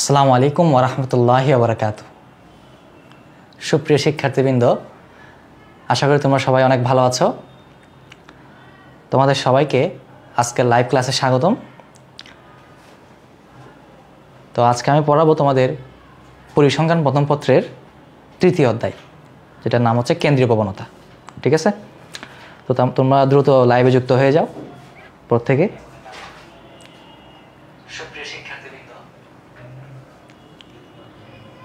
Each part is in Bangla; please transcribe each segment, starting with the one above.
আসসালামু আলাইকুম ওরহমতুল্লাহ আবরাকাত সুপ্রিয় শিক্ষার্থীবৃন্দ, আশা করি তোমরা সবাই অনেক ভালো আছো। তোমাদের সবাইকে আজকের লাইভ ক্লাসে স্বাগতম। তো আজকে আমি পড়াবো তোমাদের পরিসংখ্যান প্রথম পত্রের তৃতীয় অধ্যায়, যেটার নাম হচ্ছে কেন্দ্রীয় প্রবণতা। ঠিক আছে? তো তোমরা দ্রুত লাইভে যুক্ত হয়ে যাও প্রত্যেকে সুপ্রিয় শিক্ষার্থীবৃন্দ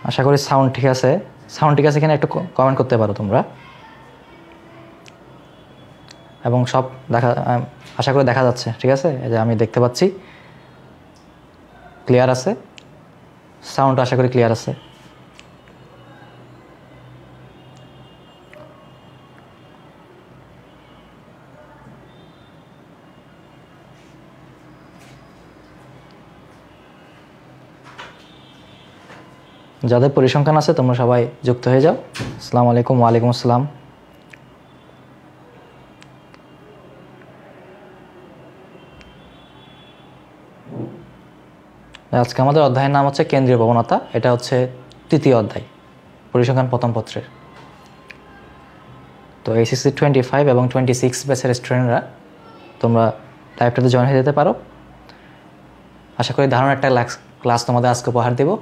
আশা করি সাউন্ড ঠিক আছে। সাউন্ড ঠিক আছে এখানে একটু কমেন্ট করতে পারো তোমরা। এবং সব দেখা আশা করি দেখা যাচ্ছে, ঠিক আছে? এই যে আমি দেখতে পাচ্ছি। ক্লিয়ার আছে? সাউন্ড আশা করি ক্লিয়ার আছে। যাদের পরিসংখ্যান আছে, তোমরা সবাই যুক্ত হয়ে যাও। আসসালামু আলাইকুম, ওয়ালাইকুম আসসালাম। আজকে আমাদের অধ্যায়ের নাম হচ্ছে কেন্দ্রীয় প্রবণতা এটা হচ্ছে তৃতীয় অধ্যায়, পরিসংখ্যান প্রথম পত্রের। তো এইচএসসি টোয়েন্টি ফাইভ এবং টোয়েন্টি সিক্স ব্যাচের স্টুডেন্টরা তোমরা লাইভটাতে জয়েন হয়ে যেতে পারো। আশা করি ধারণা একটা ক্লাস তোমাদের আজকে উপহার দেবো।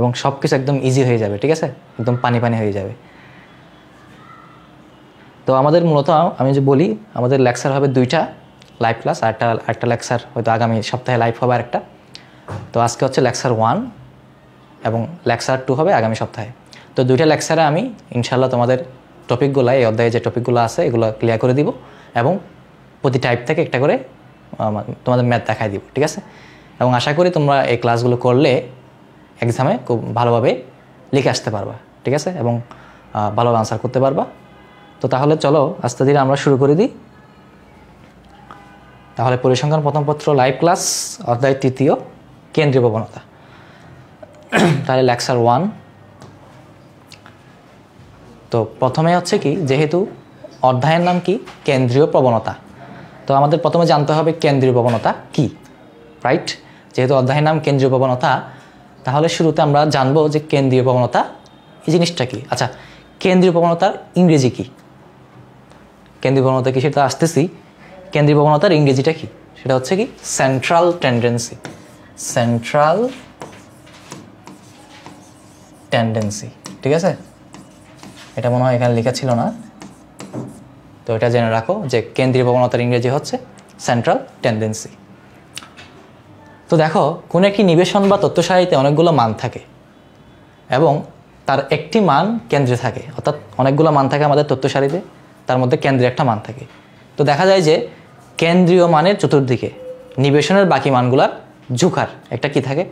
এবং সব কিছু একদম ইজি হয়ে যাবে, ঠিক আছে? একদম পানি পানি হয়ে যাবে। তো আমাদের মূলত আমি যে বলি, আমাদের লেকচার হবে দুইটা লাইভ ক্লাস আর একটা লেকচার হয়তো আগামী সপ্তাহে লাইভ হবে আরেকটা। তো আজকে হচ্ছে লেকচার ওয়ান এবং লেকচার টু হবে আগামী সপ্তাহে। তো দুইটা লেকচারে আমি ইনশাল্লাহ তোমাদের টপিকগুলো এই অধ্যায়ে যে টপিকগুলো আছে, এগুলো ক্লিয়ার করে দিব এবং প্রতি টাইপ থেকে একটা করে তোমাদের ম্যাথ দেখাই দিব, ঠিক আছে? এবং আশা করি তোমরা এই ক্লাসগুলো করলে এক্সামে খুব ভালোভাবে লিখে আসতে পারবা, ঠিক আছে? এবং ভালোভাবে আনসার করতে পারবা। তো তাহলে চলো, আস্তে ধীরে আমরা শুরু করে দিই। তাহলে পরিসংখ্যান প্রথম পত্র লাইভ ক্লাস অধ্যায় তৃতীয়, কেন্দ্রীয় প্রবণতা। তাহলে লেকচার ওয়ান তো প্রথমে হচ্ছে কি, যেহেতু অধ্যায়ের নাম কি? কেন্দ্রীয় প্রবণতা। তো আমাদের প্রথমে জানতে হবে কেন্দ্রীয় প্রবণতা কি রাইট যেহেতু অধ্যায়ের নাম কেন্দ্রীয় প্রবণতা তাহলে শুরুতে আমরা জানব যে কেন্দ্রীয় প্রবণতা, এই জিনিসটা কি? আচ্ছা কেন্দ্রীয় প্রবণতার ইংরেজি কি? কেন্দ্রীয় প্রবণতা কি সেটা আসতেছি। কেন্দ্রীয় প্রবণতার ইংরেজিটা কি? সেটা হচ্ছে কি সেন্ট্রাল টেন্ডেন্সি সেন্ট্রাল টেন্ডেন্সি ঠিক আছে? এটা মনে হয় এখানে লেখা ছিল না। তো এটা জেনে রাখো যে কেন্দ্রীয় প্রবণতার ইংরেজি হচ্ছে সেন্ট্রাল টেন্ডেন্সি তো দেখো, কোনো একটি নিবেশন বা তথ্য সারিতে অনেকগুলো মান থাকে এবং তার একটি মান কেন্দ্রে থাকে। অর্থাৎ অনেকগুলো মান থাকে আমাদের তথ্য সারিতে তার মধ্যে কেন্দ্রে একটা মান থাকে। তো দেখা যায় যে কেন্দ্রীয় মানের চতুর্দিকে নিবেশনের বাকি মানগুলার ঝুঁকার একটা কি থাকে?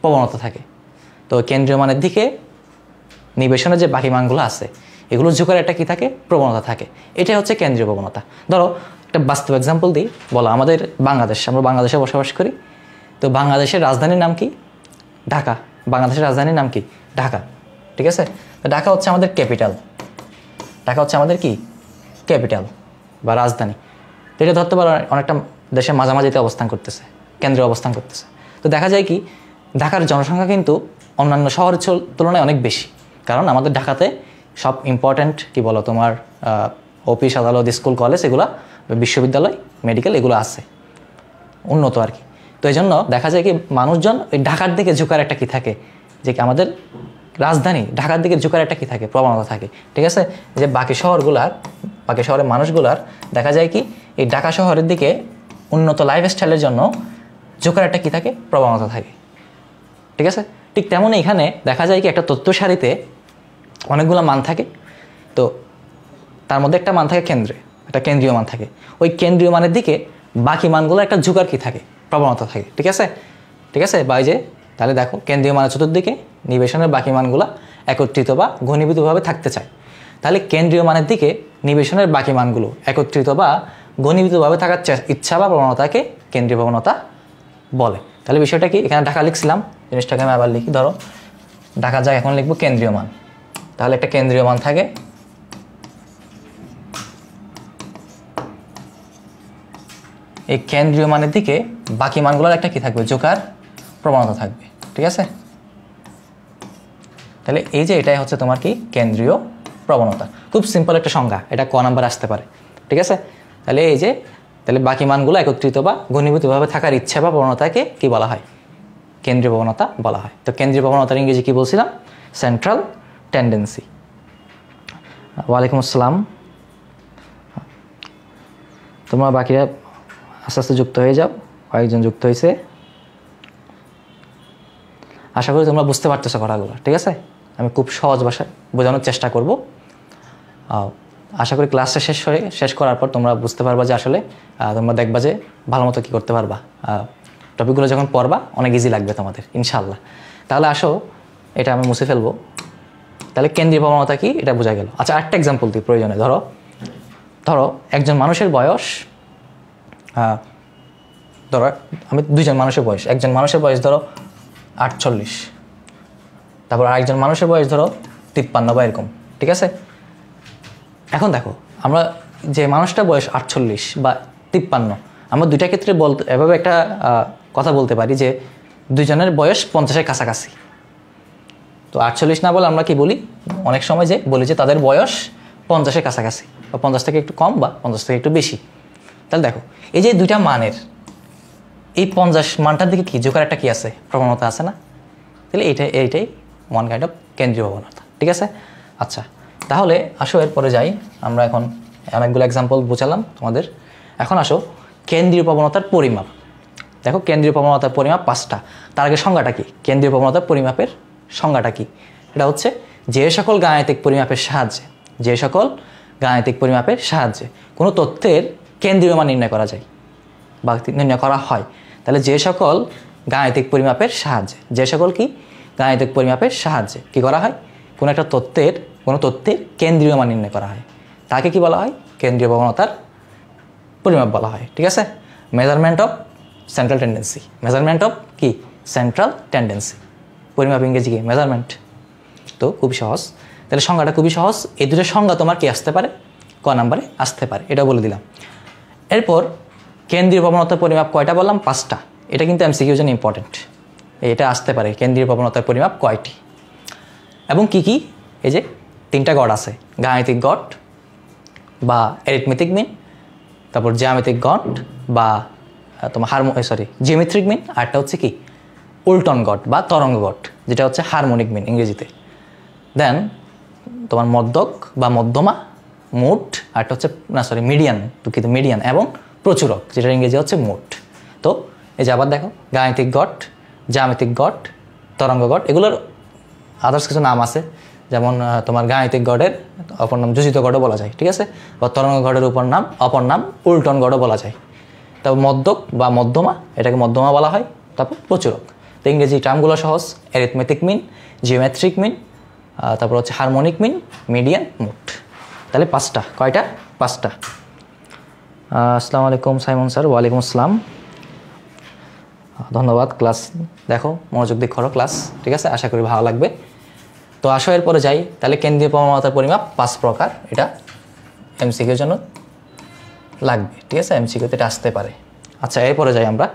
প্রবণতা থাকে। তো কেন্দ্রীয় মানের দিকে নিবেশনের যে বাকি মানগুলো আছে এগুলো ঝুঁকার একটা কি থাকে? প্রবণতা থাকে। এটাই হচ্ছে কেন্দ্রীয় প্রবণতা। ধরো, একটা বাস্তব এক্সাম্পল দিই। বলো, আমাদের বাংলাদেশ, আমরা বাংলাদেশে বসবাস করি। তো বাংলাদেশের রাজধানীর নাম কি? ঢাকা। বাংলাদেশের রাজধানীর নাম কি? ঢাকা। ঠিক আছে? তো ঢাকা হচ্ছে আমাদের ক্যাপিটাল। ঢাকা হচ্ছে আমাদের কি? ক্যাপিটাল বা রাজধানী। এটা ধরতে পারো, অনেকটা দেশের মাঝামাঝিতে অবস্থান করতেছে, কেন্দ্রে অবস্থান করতেছে। তো দেখা যায় কি, ঢাকার জনসংখ্যা কিন্তু অন্যান্য শহরের তুলনায় অনেক বেশি। কারণ আমাদের ঢাকাতে সব ইম্পর্ট্যান্ট কি বলো তোমার অফিস আদালত, স্কুল কলেজ এগুলো, বিশ্ববিদ্যালয় মেডিকেল এগুলো আছে। উন্নত আর কি। তো এই জন্য দেখা যায় কি মানুষজন ওই ঢাকার দিকে ঝুঁকার একটা কি থাকে? যে কি আমাদের রাজধানী ঢাকার দিকে ঝুঁকার একটা কি থাকে? প্রবণতা থাকে। ঠিক আছে? যে বাকি শহরগুলার, বাকি শহরের মানুষগুলার দেখা যায় কি এই ঢাকা শহরের দিকে উন্নত লাইফস্টাইলের জন্য ঝুঁকার একটা কি থাকে? প্রবণতা থাকে। ঠিক আছে? ঠিক তেমন এখানে দেখা যায় কি একটা তথ্য সারিতে অনেকগুলো মান থাকে। তো তার মধ্যে একটা মান থাকে কেন্দ্রে, একটা কেন্দ্রীয় মান থাকে। ওই কেন্দ্রীয় মানের দিকে বাকি মানগুলো একটা ঝুঁকার কি থাকে? প্রবণতা থাকে, ঠিক আছে? ঠিক আছে? বা যে, তাহলে দেখো, কেন্দ্রীয় মানের চতুর্দিকে নিবেশনের বাকি মানগুলো একত্রিত বা ঘনীভূতভাবে থাকতে চায়। তাহলে কেন্দ্রীয় মানের দিকে নিবেশনের বাকি মানগুলো একত্রিত বা ঘনীভূতভাবে থাকার ইচ্ছা বা প্রবণতাকে কেন্দ্রীয় প্রবণতা বলে। তাহলে বিষয়টা কি? এখানে ঢাকা লিখছিলাম, জিনিসটাকে আমি আবার লিখি, ধরো, ঢাকা যায় এখন লিখব কেন্দ্রীয় মান। তাহলে একটা কেন্দ্রীয় মান থাকে এই কেন্দ্রীয় মানের দিকে বাকি মানগুলোর একটা কি থাকবে? জোকার প্রবণতা থাকবে, ঠিক আছে? তাহলে এই যে এটাই হচ্ছে তোমার কি? কেন্দ্রীয় প্রবণতা। খুব সিম্পল একটা সংজ্ঞা, এটা ক নাম্বার আসতে পারে, ঠিক আছে? তাহলে এই যে, তাহলে বাকি মানগুলো একত্রিত বা ঘনীভূতভাবে থাকার ইচ্ছা বা প্রবণতাকে কি বলা হয়? কেন্দ্রীয় প্রবণতা বলা হয়। তো কেন্দ্রীয় প্রবণতার ইংরেজি কি বলছিলাম? সেন্ট্রাল টেন্ডেন্সি ওয়ালাইকুম আসসালাম। তোমরা বাকিরা আস্তে আস্তে যুক্ত হয়ে যাও। কয়েকজন যুক্ত হয়েছে। আশা করি তোমরা বুঝতে পারতেছো কথাগুলো, ঠিক আছে? আমি খুব সহজ ভাষায় বোঝানোর চেষ্টা করব। আশা করি ক্লাসটা শেষ হয়ে, শেষ করার পর তোমরা বুঝতে পারবা যে আসলে তোমরা দেখবা যে ভালো মতো কী করতে পারবা। টপিকগুলো যখন পড়বা, অনেক ইজি লাগবে তোমাদের ইনশাল্লাহ তাহলে আসো, এটা আমি মুছে ফেলব। তাহলে কেন্দ্রীয় প্রবণতা কি? এটা বোঝা গেল। আচ্ছা একটা এক্সাম্পল দিই প্রয়োজনে, ধরো। ধরো, একজন মানুষের বয়স ধরো, আমি দুইজন মানুষের বয়স। একজন মানুষের বয়স ধরো আটচল্লিশ। তারপর আরেকজন মানুষের বয়স ধরো তিপ্পান্ন বা এরকম, ঠিক আছে? এখন দেখো, আমরা যে মানুষটা বয়স আটচল্লিশ বা তিপ্পান্ন, আমরা দুইটা ক্ষেত্রে বলতে, এভাবে একটা কথা বলতে পারি যে দুইজনের বয়স পঞ্চাশের কাছাকাছি। তো আটচল্লিশ না বলে আমরা কি বলি? অনেক সময় যে বলি যে তাদের বয়স পঞ্চাশের কাছাকাছি, বা পঞ্চাশ থেকে একটু কম বা পঞ্চাশ থেকে একটু বেশি। তাহলে দেখো, এই যে দুইটা মানের, এই পঞ্চাশ মানটার দিকে কি, জোকার একটা কি আছে? প্রবণতা আছে না? তাহলে এইটাই এইটাই ওয়ান কাইন্ড অফ কেন্দ্রীয় প্রবণতা, ঠিক আছে? আচ্ছা তাহলে আসো এরপরে যাই, আমরা এখন অনেকগুলো এক্সাম্পল বোঝালাম তোমাদের। এখন আসো, কেন্দ্রীয় প্রবণতার পরিমাপ। দেখো, কেন্দ্রীয় প্রবণতার পরিমাপ পাঁচটা। তার আগে সংজ্ঞাটা কি? কেন্দ্রীয় প্রবণতার পরিমাপের সংজ্ঞাটা কি? এটা হচ্ছে যে সকল গাণিতিক পরিমাপের সাহায্যে, যে সকল গাণিতিক পরিমাপের সাহায্যে। কোনো তথ্যের কেন্দ্রীয় মান নির্ণয় করা যায়, বা নির্ণয় করা হয়। তাহলে যে সকল গাণিতিক পরিমাপের সাহায্যে, যে সকল কি? গাণিতিক পরিমাপের সাহায্যে কি করা হয়? কোনো একটা তথ্যের কোনো তথ্যের কেন্দ্রীয় মান নির্ণয় করা হয়। তাকে কি বলা হয়? কেন্দ্রীয় প্রবণতার পরিমাপ বলা হয়, ঠিক আছে? Measurement of central tendency measurement of কি? সেন্ট্রাল টেন্ডেন্সি পরিমাপ ইংরেজি কি? মেজারমেন্ট তো খুবই সহজ। তাহলে সংজ্ঞাটা খুবই সহজ। এই দুটো সংজ্ঞা তোমার কি আসতে পারে? ক নাম্বারে আসতে পারে। এটা বলে দিলাম। এরপর কেন্দ্রীয় প্রবণতার পরিমাপ কয়টা বললাম? পাঁচটা। এটা কিন্তু এমসিকিউ জন্য ইম্পর্টেন্ট এটা আসতে পারে, কেন্দ্রীয় প্রবণতার পরিমাপ কয়টি? এবং কি কি? এই যে তিনটা গড় আছে, গাণিতিক গড় বা অ্যারিথমেটিক মিন তারপর জ্যামিতিক গড় বা তোমার হারমো সরি জিওমেট্রিক মিন আরটা হচ্ছে কি? উল্টন গট বা তরঙ্গ গট যেটা হচ্ছে হারমোনিক মিন ইংরেজিতে। দেন তোমার মদ্যক বা মধ্যমা মোট আরটা হচ্ছে, না সরি মিডিয়ান দুঃখিত মিডিয়ান এবং প্রচুরক যেটা ইংরেজি হচ্ছে মোট। তো এই যে আবার দেখো, গাণিতিক গট, জ্যামিতিক গট, তরঙ্গ গট, এগুলোর আদার্স কিছু নাম আছে। যেমন তোমার গাণিতিক গড়ের অপর নাম যোজিত গড়ও বলা যায়, ঠিক আছে? বা তরঙ্গ গড়ের উপর নাম, অপর নাম উল্টন গড়ও বলা যায়। তারপর মদ্যক বা মধ্যমা, এটাকে মধ্যমা বলা হয়, তারপর প্রচুরক। তো ইংরেজি টার্মগুলো সহজ অ্যারিথমেটিক মিন জিওমেট্রিক মিন তারপর হচ্ছে হারমোনিক মিন মিডিয়ান মোট। তাহলে পাঁচটা। কয়টা? পাঁচটা। আসসালামু আলাইকুম, সাইমন স্যার। ওয়ালাইকুম আসসালাম। ধন্যবাদ, ক্লাস দেখো, মনোযোগ দিক করো ক্লাস, ঠিক আছে? আশা করি ভালো লাগবে। তো আসো, এরপরে যাই। তাহলে কেন্দ্রীয় প্রবণতার পরিমাপ পাঁচ প্রকার, এটা এমসিকিউর জন্য লাগবে, ঠিক আছে? এমসিকিউতে এটা আসতে পারে। আচ্ছা এরপরে যাই আমরা।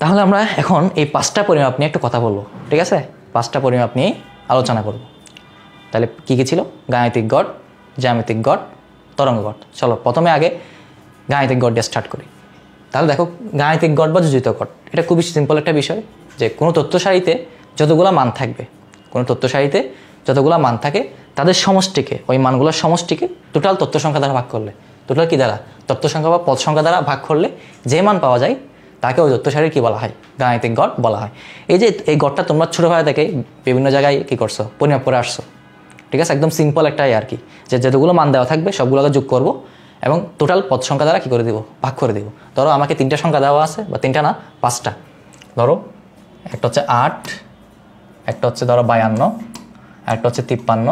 তাহলে আমরা এখন এই পাঁচটা পরিমাপ নিয়ে একটু কথা বলব, ঠিক আছে? পাঁচটা পরিমাপ নিয়ে আলোচনা করব। তাহলে কী কী ছিল? গাণিতিক গড়, জ্যামিতিক গড়, তরঙ্গ গড়। চলো, প্রথমে আগে গাণিতিক গড় দিয়ে স্টার্ট করি। তাহলে দেখো, গাণিতিক গড় বা যোজিত গড়, এটা খুবই সিম্পল একটা বিষয় যে কোনো তথ্য সারিতে যতগুলো মান থাকবে, কোনো তথ্য সারিতে যতগুলো মান থাকে, তাদের সমষ্টিকে, ওই মানগুলোর সমষ্টিকে টোটাল তথ্য সংখ্যা দ্বারা ভাগ করলে। টোটাল কি দ্বারা? তথ্য সংখ্যা বা পদ সংখ্যা দ্বারা ভাগ করলে যে মান পাওয়া যায়, তাকে ওই তথ্য সারির কী বলা হয়? গাণিতিক গড় বলা হয়। এই যে এই গড়টা তোমরা ছোটোবেলা থেকে বিভিন্ন জায়গায় কী করছ? পরিমাপ করে আসছো। ঠিক আছে? একদম সিম্পল একটাই আর কি যে যতগুলো মান দেওয়া থাকবে, সবগুলোকে যোগ করব এবং টোটাল পদ সংখ্যা দ্বারা কী করে দেবো? ভাগ করে দেবো। ধরো আমাকে তিনটা সংখ্যা দেওয়া আছে, বা তিনটা না, পাঁচটা। ধরো, একটা হচ্ছে আট, একটা হচ্ছে ধরো বায়ান্ন একটা হচ্ছে তিপ্পান্ন,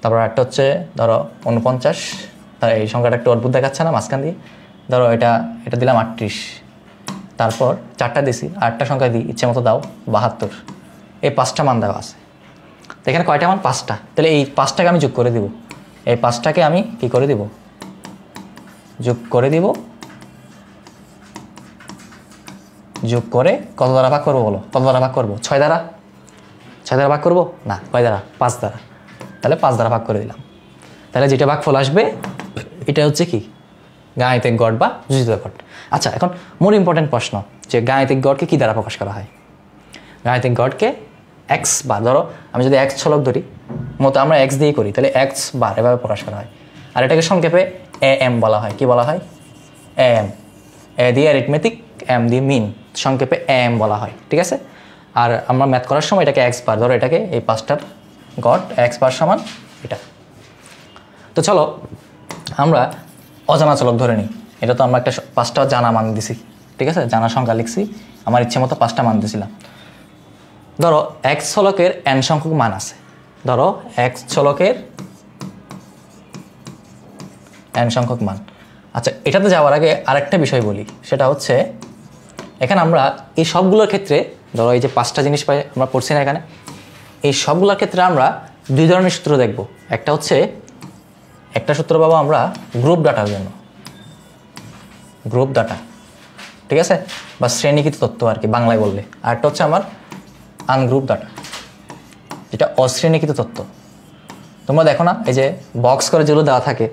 তারপর একটা হচ্ছে ধরো উনপঞ্চাশ এই সংখ্যাটা একটু অদ্ভুত দেখাচ্ছে না মাঝখান দিয়ে? ধরো এটা এটা দিলাম আটত্রিশ। তারপর চারটা দিছি, আটটা সংখ্যা দিই, ইচ্ছে মতো দাও, বাহাত্তর। এই পাঁচটা মান দেওয়া আছে। এখানে কয়টা? মান পাঁচটা। তাহলে এই পাঁচটাকে আমি যোগ করে দিব। এই পাঁচটাকে আমি কি করে দিব? যোগ করে দিব। যোগ করে কত দ্বারা ভাগ করব বলো? কত দ্বারা ভাগ করব? ছয় দ্বারা? ছয় দ্বারা ভাগ করব? না, কয় দ্বারা? পাঁচ দ্বারা। তাহলে পাঁচ দ্বারা ভাগ করে দিলাম। তাহলে যেটা ভাগফল আসবে, এটা হচ্ছে কি? গাণিতিক গড় বা যুজিত গড়। আচ্ছা এখন মোর ইম্পর্টেন্ট প্রশ্ন যে গাণিতিক গড়কে কী দ্বারা প্রকাশ করা হয়? গাণিতিক গড়কে এক্স বার, ধরো আমি যদি এক্স ছলক ধরি মতো আমরা এক্স দিয়েই করি, তাহলে এক্স বার এভাবে প্রকাশ করা হয়। আর এটাকে সংক্ষেপে এ এম বলা হয়। কি বলা হয়? এ এম এ দিয়ে অ্যারিথমেটিক এম দিয়ে মিন সংক্ষেপে এ এম বলা হয়। ঠিক আছে? আর আমরা ম্যাথ করার সময় এটাকে এক্স বার, ধরো এটাকে এই পাঁচটার গড় এক্স বার সমান এটা। তো চলো, আমরা অজানা চলক ধরে নিই। এটা তো আমরা একটা পাঁচটা জানা মান দিছি। ঠিক আছে? জানা সংখ্যা লিখছি। আমার ইচ্ছে মতো পাঁচটা মান দিছিলাম। ধরো, এক চলকের এন সংখ্যক মান আছে। ধরো, এক চলকের এন সংখ্যক মান। আচ্ছা এটাতে যাওয়ার আগে আরেকটা বিষয় বলি। সেটা হচ্ছে, এখানে আমরা এই সবগুলোর ক্ষেত্রে, ধরো এই যে পাঁচটা জিনিস পাই, আমরা পড়ছি না এখানে, এই সবগুলোর ক্ষেত্রে আমরা দুই ধরনের সূত্র দেখব। একটা হচ্ছে, একটা সূত্র পাবো আমরা গ্রুপ ডাটার জন্য। গ্রুপ ডাটা ঠিক আছে? বা শ্রেণীকৃত তথ্য আর কি, বাংলায় বললে। আরেকটা হচ্ছে আমার আনগ্রুপ ডাটা যেটা অশ্রেণীকৃত তথ্য। তোমরা দেখো না, এই যে বক্স করে যেগুলো দেওয়া থাকে,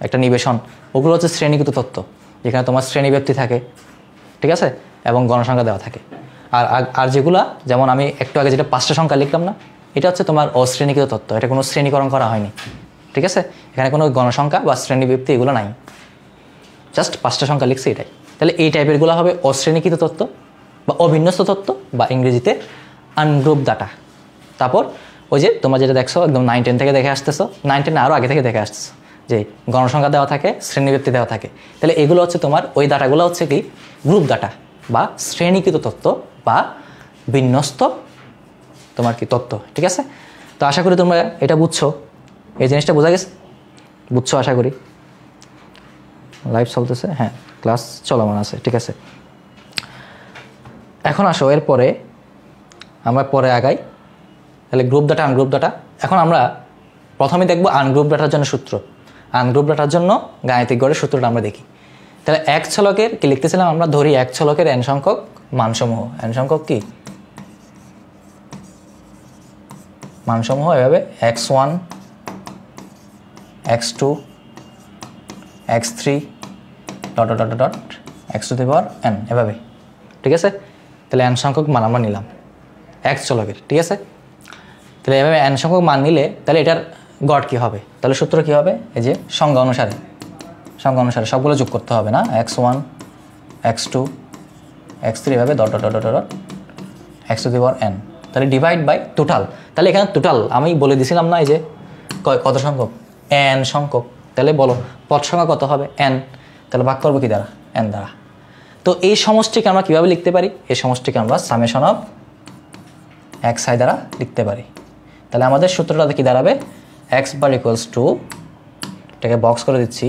একটা নিবেশন, ওগুলো হচ্ছে শ্রেণীকৃত তথ্য। যেখানে তোমার শ্রেণীব্যক্তি থাকে, ঠিক আছে? এবং গণসংখ্যা দেওয়া থাকে। আর আর- যেগুলা, যেমন আমি একটু আগে যেটা পাঁচটা সংখ্যা লিখলাম না, এটা হচ্ছে তোমার অশ্রেণীকৃত তথ্য। এটা কোনো শ্রেণীকরণ করা হয়নি, ঠিক আছে? এখানে কোনো গণসংখ্যা বা শ্রেণীব্যক্তি এগুলো নাই। জাস্ট পাঁচটা সংখ্যা লিখছি এটাই। তাহলে এই টাইপেরগুলো হবে অশ্রেণীকৃত তত্ত্ব বা অবিন্যস্ত তথ্য বা ইংরেজিতে আনগ্রুপ ডাটা তারপর ওই যে তোমরা যেটা দেখছ, একদম নাইন টেন থেকে দেখে আসতেছো নাইন টেন আরও আগে থেকে দেখে আসতেছো, যে গণসংখ্যা দেওয়া থাকে শ্রেণীব্যক্তি দেওয়া থাকে। তাহলে এগুলো হচ্ছে তোমার, ওই ডাটাগুলো হচ্ছে কি? গ্রুপ ডাটা বা শ্রেণীকৃত তথ্য বা বিন্যস্ত তোমার কি তত্ত্ব, ঠিক আছে? তো আশা করি তোমরা এটা বুঝছ। এই জিনিসটা বোঝা গেছে? বুঝছ আশা করি? লাইভ চলতেছে? হ্যাঁ ক্লাস চলমান আছে, ঠিক আছে। এখন আসো, এরপরে আমরা পরে আগাই। তাহলে গ্রুপ ডাটা আনগ্রুপ ডাটা এখন আমরা প্রথমে দেখব আনগ্রুপ ডাটার জন্য সূত্র। আনগ্রুপ ডাটার জন্য গাণিতিক গড়ের সূত্রটা আমরা দেখি। তাহলে এক ছলকের, কি লিখতেছিলাম আমরা? ধরি এক ছলকের এন সংখ্যক মানসমূহ। এন সংখ্যক কি? মানসমূহ এভাবে x one x two x three dot dot dot x to the n এভাবে। ঠিক আছে? তাহলে এন সংখ্যক মান আমরা নিলাম। এক চলকের ঠিক আছে? তাহলে এভাবে এন সংখ্যক মান নিলে তাহলে এটার গড় কী হবে? তাহলে সূত্র কী হবে? এই যে সংজ্ঞা অনুসারে সংজ্ঞা অনুসারে সবগুলো যোগ করতে হবে না? X one x two x three এভাবে dot dot dot dot x to the power n তাহলে ডিভাইড বাই টোটাল তাহলে এখানে টোটাল আমি বলে দিছিলাম না এই যে কত সংখ্যক? এন সংখ্যক। তাহলে বলো, পদ সংখ্যা কত হবে? এন তাহলে ভাগ করব কি দ্বারা? এন দ্বারা। তো এই সমষ্টিকে আমরা কীভাবে লিখতে পারি? এই সমষ্টিকে আমরা সামেশন অফ এক্স আই দ্বারা লিখতে পারি। তাহলে আমাদের সূত্রটাতে কি দাঁড়াবে? এক্স বার ইকুয়ালস টু এটাকে বক্স করে দিচ্ছি।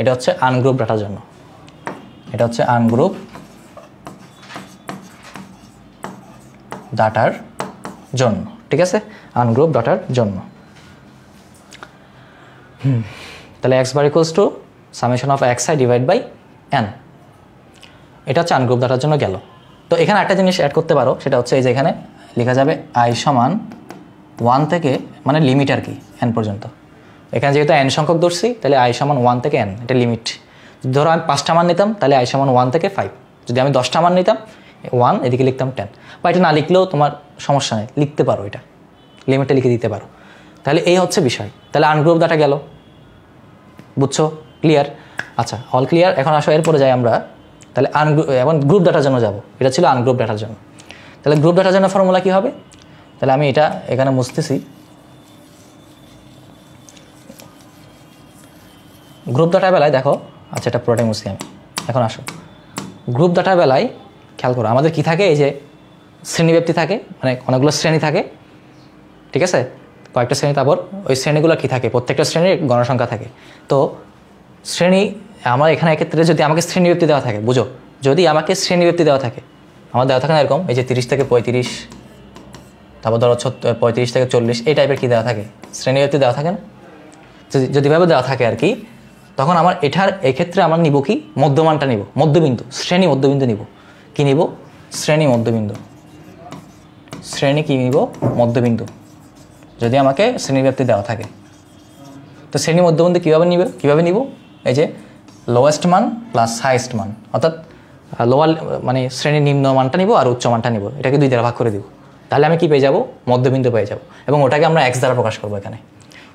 এটা হচ্ছে আনগ্রুপ ডাটার জন্য। এটা হচ্ছে আনগ্রুপ ডাটার জন্য, ঠিক আছে? আনগ্রুপ ডাটার জন্য। তাহলে x bar equals to summation of x i divide by n এটা হচ্ছে আনগ্রুপ ডাটার জন্য গেল। এখানে একটা জিনিস অ্যাড করতে পারো, সেটা হচ্ছে এই যে এখানে লেখা যাবে আই সমান ওয়ান থেকে মানে লিমিট আর কি এন পর্যন্ত। এখানে যেহেতু এন সংখ্যক ধরছি, তাহলে আই সমান ওয়ান থেকে এন এটা লিমিট ধরো আমি পাঁচটা মান নিতাম, তাহলে আই সমান ওয়ান থেকে ফাইভ যদি আমি দশটা মান নিতাম ওয়ান এদিকে লিখতাম টেন বা এটা না লিখলেও তোমার সমস্যা নেই, লিখতে পারো এটা। লিমিটটা লিখে দিতে পারো। তাহলে এই হচ্ছে বিষয়। তাহলে আনগ্রুপ ডাটা গেল। বুঝছ? ক্লিয়ার আচ্ছা অল ক্লিয়ার এখন আসো, এরপরে যাই আমরা তাহলে আনগ্রুপ এখন গ্রুপ ডাটার জন্য যাব। এটা ছিল আনগ্রুপ ডাটার জন্য। তাহলে গ্রুপ ডাটার জন্য ফর্মুলা কী হবে? তাহলে আমি এটা এখানে মুছতেছি। গ্রুপ ডাটা বেলায় দেখো আচ্ছা এটা পুরোটাই মুছি আমি। এখন আসো। গ্রুপ ডাটা বেলায় খেয়াল করো, আমাদের কি থাকে? এই যে শ্রেণীব্যাপ্তি থাকে মানে অনেকগুলো শ্রেণি থাকে। ঠিক আছে? কয়েকটা শ্রেণি তারপর ওই শ্রেণীগুলো কী থাকে? প্রত্যেকটা শ্রেণির গণসংখ্যা থাকে। তো শ্রেণি আমার এখানে এক্ষেত্রে যদি আমাকে শ্রেণীব্যক্তি দেওয়া থাকে, বুঝো? যদি আমাকে শ্রেণীব্যক্তি দেওয়া থাকে, আমার দেওয়া থাকে না এরকম, এই যে তিরিশ থেকে পঁয়ত্রিশ, তারপর ধরো পঁয়ত্রিশ থেকে চল্লিশ, এই টাইপের কী দেওয়া থাকে? শ্রেণীব্যক্তি দেওয়া থাকে না? যদি যদি ভাবে দেওয়া থাকে আর কি, তখন আমার এটার এক্ষেত্রে আমার নিব কি? মধ্যমানটা নিব, মধ্যবিন্দু, শ্রেণি মধ্যবিন্দু নিব। কি নিব? শ্রেণি মধ্যবিন্দু। শ্রেণি কী নিব? মধ্যবিন্দু। যদি আমাকে শ্রেণীব্যাপ্তি দেওয়া থাকে, তো শ্রেণি মধ্যবিন্দু কীভাবে নিবে? কীভাবে নিব? এই যে লোয়েস্ট মান প্লাস হাইয়েস্ট মান। অর্থাৎ লোয়ার মানে শ্রেণির নিম্ন মানটা নিব আর উচ্চ মানটা নিব। এটাকে দুই দ্বারা ভাগ করে দিব। তাহলে আমি কি পেয়ে যাব? মধ্যবিন্দু পেয়ে যাব। এবং ওটাকে আমরা এক্স দ্বারা প্রকাশ করব এখানে।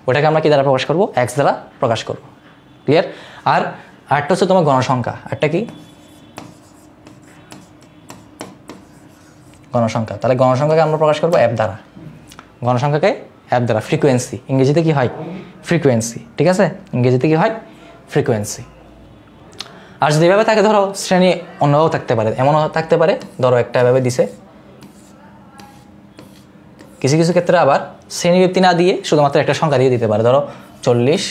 ওটাকে আমরা কি দ্বারা প্রকাশ করব? এক্স দ্বারা প্রকাশ করব। ক্লিয়ার আর আরটা হচ্ছে তোমার গণসংখ্যা। আরটা কি? গণসংখ্যা। তাহলে গণসংখ্যাকে আমরা প্রকাশ করব অ্যাপ দ্বারা। গণসংখ্যাকে অ্যাপ দ্বারা। ফ্রিকোয়েন্সি ইংরেজিতে কি হয়? ফ্রিকোয়েন্সি ঠিক আছে? ইংরেজিতে কি হয়? ফ্রিকোয়েন্সি আর যদি এভাবে থাকে, ধরো শ্রেণি অন্যভাবেও থাকতে পারে, এমনও থাকতে পারে, ধরো একটা এভাবে দিছে। কিছু কিছু ক্ষেত্রে আবার শ্রেণীবৃত্তি না দিয়ে শুধুমাত্র একটা সংখ্যা দিয়ে দিতে পারে। ধরো চল্লিশ,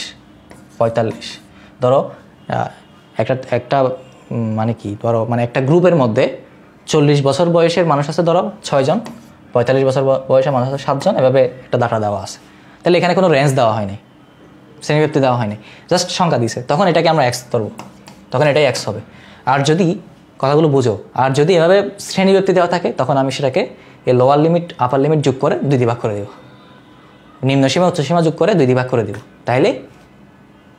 পঁয়তাল্লিশ। ধরো একটা একটা মানে কি, ধরো মানে একটা গ্রুপের মধ্যে চল্লিশ বছর বয়সের মানুষ আছে, ধরো ছয়জন পঁয়তাল্লিশ বছর বয়সের মানুষ আছে সাতজন এভাবে একটা ডাটা দেওয়া আছে। তাহলে এখানে কোনো রেঞ্জ দেওয়া হয়নি শ্রেণীব্যক্তি দেওয়া হয়নি জাস্ট সংখ্যা দিছে। তখন এটাকে আমরা এক্স ধরবো। তখন এটাই এক্স হবে। আর যদি কথাগুলো বুঝো, আর যদি এভাবে শ্রেণীব্যক্তি দেওয়া থাকে, তখন আমি সেটাকে এই লোয়ার লিমিট আপার লিমিট যোগ করে দুই ভাগ করে দেব। নিম্ন সীমা, উচ্চ সীমা যোগ করে দুই ভাগ করে দেব। তাইলে